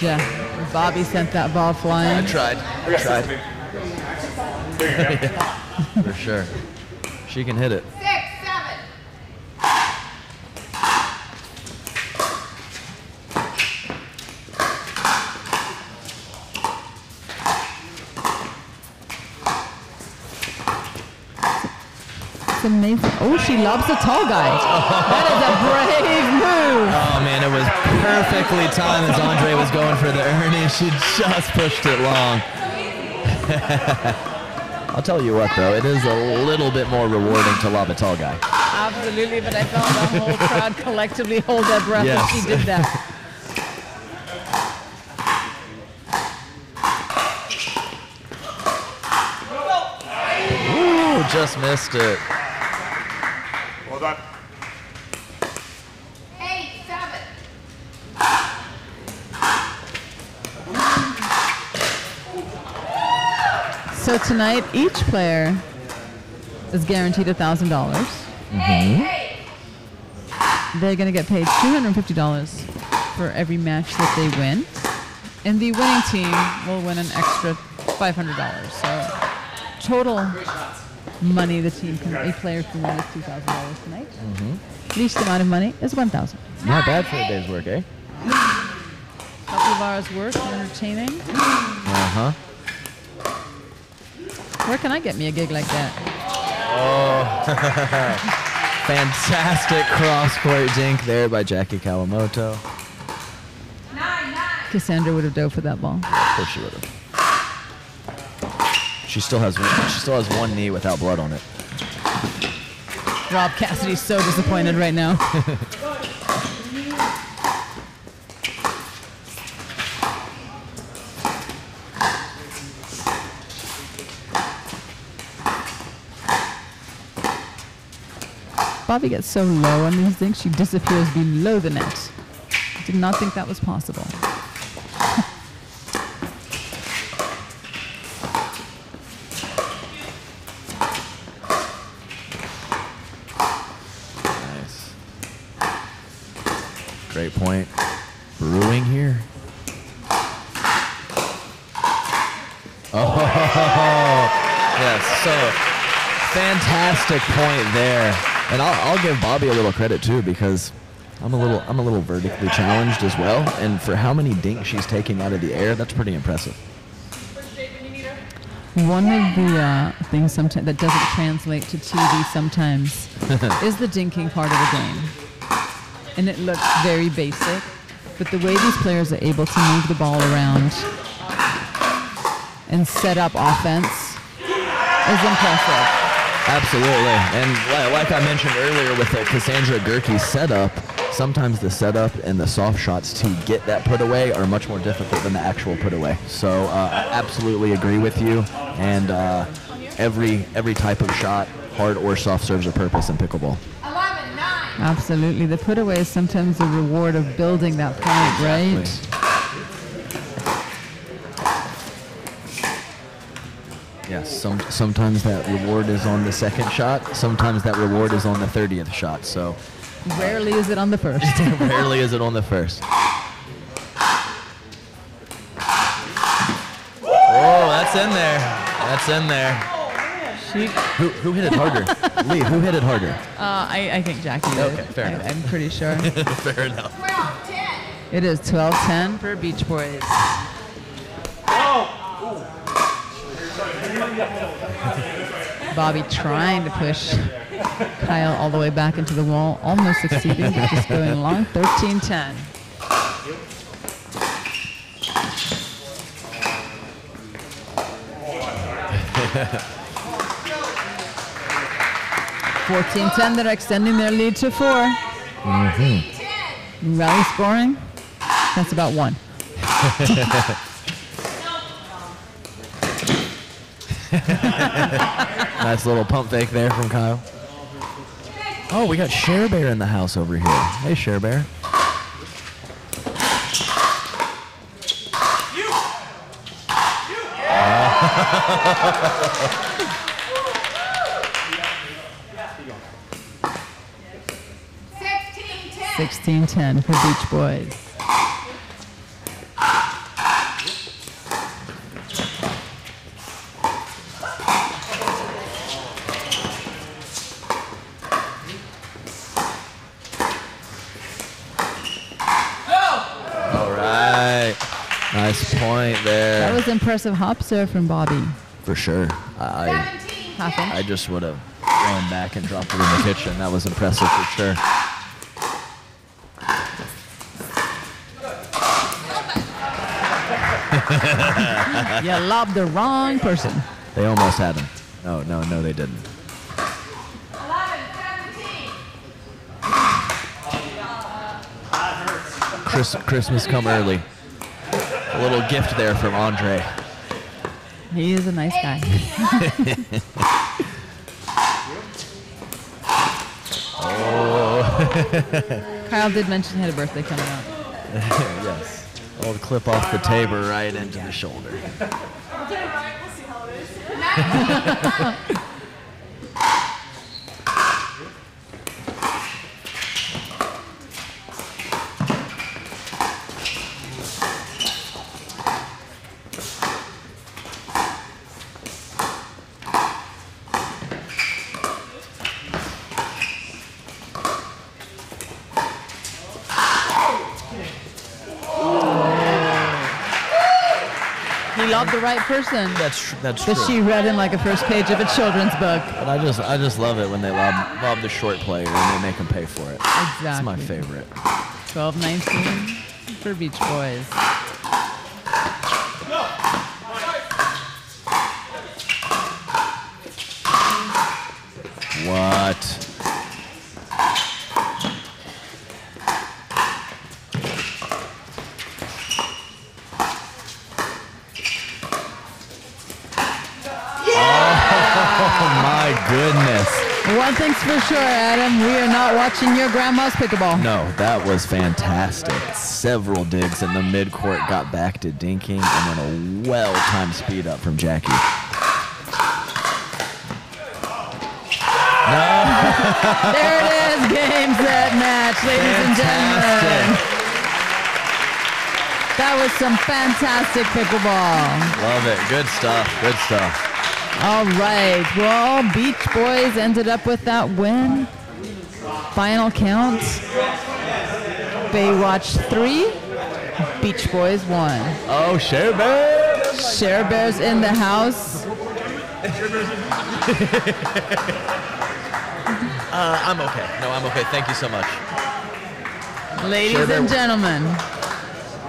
Yeah, Bobbi sent that ball flying. I tried. I tried. Yeah, for sure. She can hit it. It's amazing. Oh, she loves a tall guy. That is a brave move. Oh man, it was perfectly timed as Andre was going for the Erne. She just pushed it long. I'll tell you what though, it is a little bit more rewarding to lob a tall guy. Absolutely, but I felt the whole crowd collectively hold their breath Yes. as she did that. Ooh, just missed it. Well done. Eight, seven. So tonight, each player is guaranteed $1,000. Eight, eight. They're going to get paid $250 for every match that they win. And the winning team will win an extra $500. So total money the team can, a player can win is $2,000 tonight. Least amount of money is 1000 Not bad for a day's work, eh? Couple of hours work, entertaining. Uh huh. Where can I get me a gig like that? Oh. Fantastic cross court dink there by Jackie Kawamoto. Cassandra would have dove for that ball. Of course she would have. She still has she still has one knee without blood on it. Rob Cassidy's so disappointed right now. Bobbi gets so low on these things, she disappears below the net. I did not think that was possible. Nice. Great point. Brewing here. Oh, yes. So fantastic point there, and I'll, I'll give Bobbi a little credit too because I'm a little I'm a little vertically challenged as well, and for how many dinks she's taking out of the air, that's pretty impressive. One of the uh, things sometimes that doesn't translate to TV sometimes is the dinking part of the game, and it looks very basic. But the way these players are able to move the ball around and set up offense is impressive. Absolutely, and like I mentioned earlier with the Cassandra Gerke setup, sometimes the setup and the soft shots to get that put away are much more difficult than the actual put away. So uh, I absolutely agree with you, and uh, every every type of shot, hard or soft, serves a purpose in pickleball. Absolutely, the put away is sometimes the reward of building that point, right? Yes, some, sometimes that reward is on the second shot, sometimes that reward is on the 30th shot. So Rarely is it on the first. rarely is it on the first. Oh, that's in there. That's in there. She, Who, who hit it harder? Lee, who hit it harder? uh, I, I think Jackie did. Okay, fair I, enough. I'm pretty sure. Fair enough. Twelve, ten. It is 12-10 for Beach Boys. Bobbi trying to push Kyle all the way back into the wall, almost succeeding, just going along. 13 10. Fourteen ten, they're extending their lead to 4 mm-hmm. Rally scoring, that's about one. Nice little pump fake there from Kyle. Oh, we got Share Bear in the house over here. Hey, Share Bear. Sixteen ten. 16 10 for Beach Boys. All right. Nice point That was impressive hop serve from Bobbi. For sure. I, Half I just would have ran back and dropped it in the kitchen. That was impressive for sure. You lobbed the wrong person. They almost had him. No, no, no, they didn't. Eleven seventeen. Chris, Christmas come early. A little gift there from Andre. He is a nice guy. oh. Kyle did mention he had a birthday coming up. yes. Old clip off the table right into the shoulder. He the right person. That's tr- that's true. But she read him like a first page of a children's book. But I just I just love it when they lob lob the short player and they make them pay for it. Exactly. It's my favorite. 12 19 for Beach Boys. What? Oh my goodness. For sure, Adam, we are not watching your grandma's pickleball. No, that was fantastic. Several digs in the midcourt got back to dinking and then a well-timed speed up from Jackie. There it is, game, set, match, ladies and gentlemen. That was some fantastic pickleball. Love it. Good stuff. Good stuff. All right. Well, Beach Boys ended up with that win. Final count. Baywatch 3, Beach Boys 1. Oh, Share Bear. Share Bears in the house. Uh, I'm okay. No, I'm okay. Thank you so much. Ladies and gentlemen,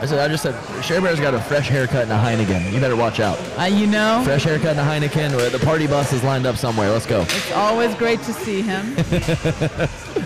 I said I just said Share Bear's got a fresh haircut and a Heineken. You better watch out. uh, you know, Fresh haircut and a Heineken. The party bus is lined up somewhere. Let's go. it's always great to see him.